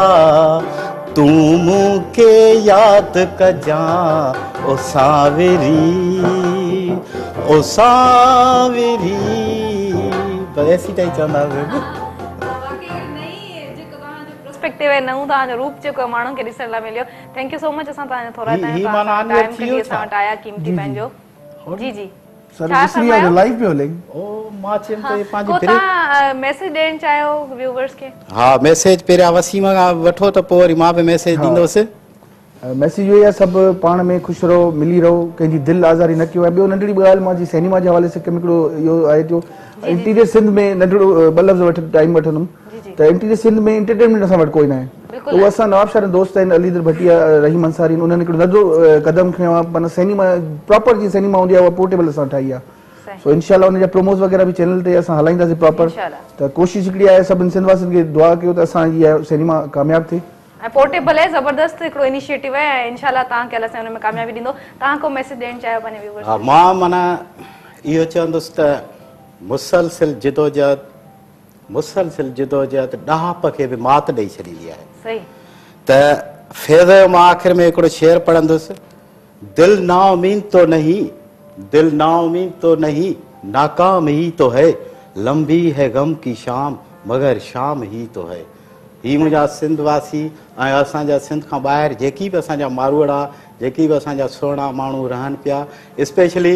Speaker 2: तूं मूंखे यादि कजां ओ सावेरी सावेरी ओ सावरी सावरी चवंदासीं
Speaker 1: Oh, uh, पर्सपेक्टिव है नऊं तव्हांजो रूप जेको माण्हू खे ॾिसण लाइ मिलियो थैंक यू सो मच असां तव्हांजो थोरा टाइम ही मान आन टाइम के लिए समट आया कीमती पंहिंजो जी जी सर असली
Speaker 3: आहे लाइव पे होले
Speaker 1: ओ मां चिम
Speaker 3: ते इंटीरियर सिंध में टाइम त एम टी वी सिंध में इंटरटेनमेंट असां वटि कोई न आहे उहो असां नवाबशारा दोस्त आहिनि अलीधर भटिया रही मंसारी उन्हनि हिकिड़ो नंढो क़दम खयो आहे माना सिनेमा प्रॉपर जीअं सिनेमा हूंदी आहे उहा पोर्टेबल असां ठाही आहे सो इनशाला उन प्रोमोस वग़ैरह बि चैनल ते असां हलाईंदासीं प्रॉपर त कोशिशि हिकिड़ी आहे सभिनि सिंध वासियुनि दुआ कयो सिनेमा कामयाबु थिए
Speaker 1: पोर्टेबल आहे ज़बरदस्त हिकिड़ो इनिशिएटिव आहे इनशाला तव्हांखे अलॻि सां उनमें कामयाबी ॾींदो तव्हां को मैसेज ॾियणु चाहियो पंहिंजे
Speaker 3: मां माना इहो
Speaker 2: चवंदुसि त जुदो ॾहा मातई छॾींदी आहे त फेर मां आख़िर में शेर पढ़ंदुसि है ग़म की शाम मगर शाम ई तो है हीअ मुंहिंजा सिंधवासी ऐं असांजा सिंध खां ॿाहिरि जेकी बि असांजा मारूड़ा जेकी बि असांजा सुहिणा माण्हू रहनि पिया स्पेशली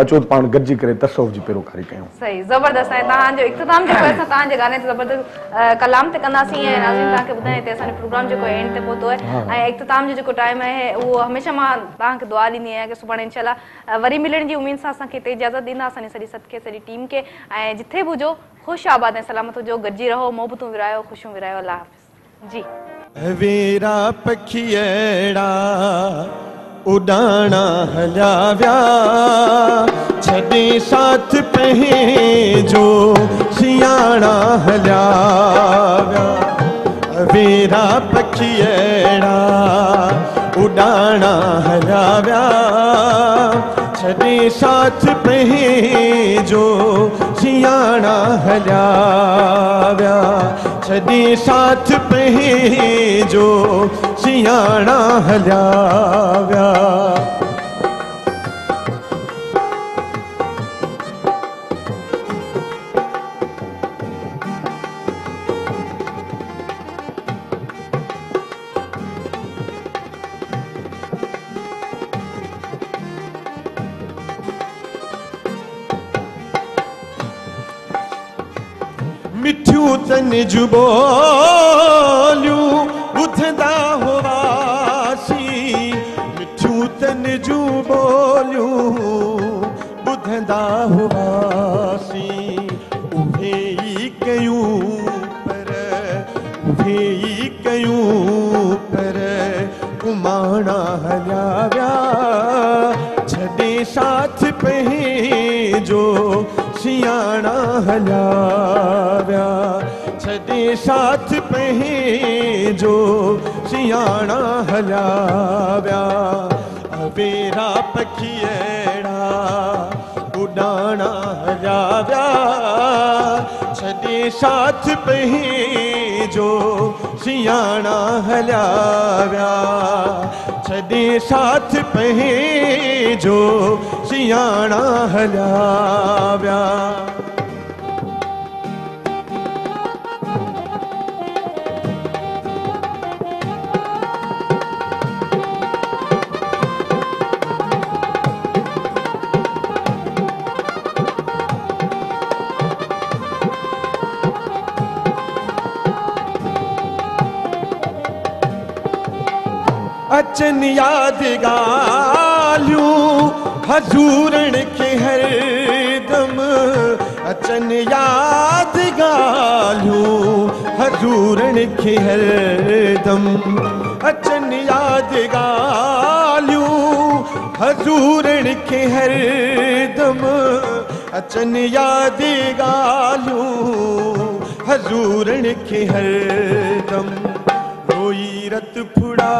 Speaker 1: कलाम ते कंदासीं ऐं इख़्तिताम जो जेको टाइम आहे उहो हमेशह मां तव्हांखे दुआ ॾींदी आहियां सुभाणे वरी मिलण जी उमेद सां असांखे हिते इजाज़त ॾींदासीं सॼी सदि खे सॼी टीम खे ऐं जिथे बि हुजो ख़ुशि आबाद ऐं सलामत हुजो गॾिजी रहो मोहबतूं विरिहायो ख़ुशियूं विरिहायो
Speaker 6: ਉਡਾਣਾ ਹਲਾਵਿਆ ਛੱਡੀ ਸਾਥ ਪਹਿ ਜੋ ਸਿਆਣਾ ਹਲਾਵਿਆ ਵੇਰਾ ਪਖੀੜਾ ਉਡਾਣਾ ਹਲਾਵਿਆ ਛੱਡੀ ਸਾਥ ਪਹਿ ਜੋ ਸਿਆਣਾ ਹਲਾਵਿਆ सॼी साथ पी जो सियाणा हलिया विया निज बोलू उथदा होवासी मिठू त निज बोलू बुधदा होवासी उहे ई कयूं पर उहे ई कयूं पर कुमाणा हलिया विया छॾे साथ पहे जो सियाणा हलिया साथ पहे जो सियाणा हलाव्या अबेरा पखियड़ा उडाना हलाव्या छे साथ पहे जो सियाणा हलाव्या छे साथ पहे जो सियाणा हलाव्या बचन याद गालू हजूरण के हर दम अचन याद गालू हजूरण के हर दम अचन याद गालू हजूरण के हर दम अचन याद गालू हजूरण के हर दम कोई रत फुड़ा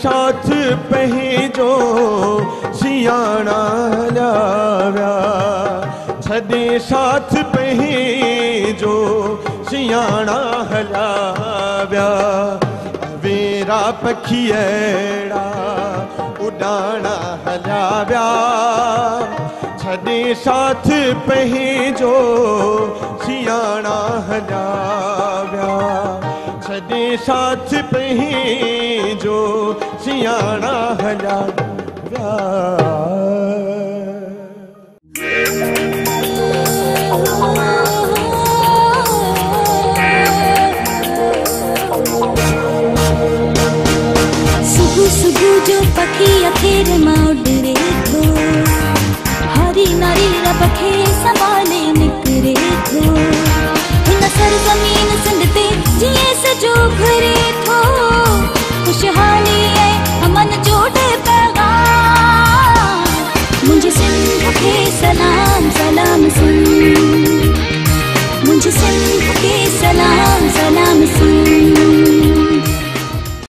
Speaker 6: साथ पंहिंजो सियाणा लाविया छॾे साथ पंहिंजो सियाणा हलाविया वेरा पखियड़ा उॾाणा हलाविया छॾे साथ पंहिंजो सियाणा हलाविया छॾे साथ पंहिं सियाणा हजार
Speaker 4: सुबह सुबह जो पखी अखेर उडरे थो हरी नारी संभाले निकरे थो सर जमीन सिंध ते जिए सजो भरे थो खुशहाली है हमन जोड़े पैगाम मुझे सिंह के सलाम सलाम सिंह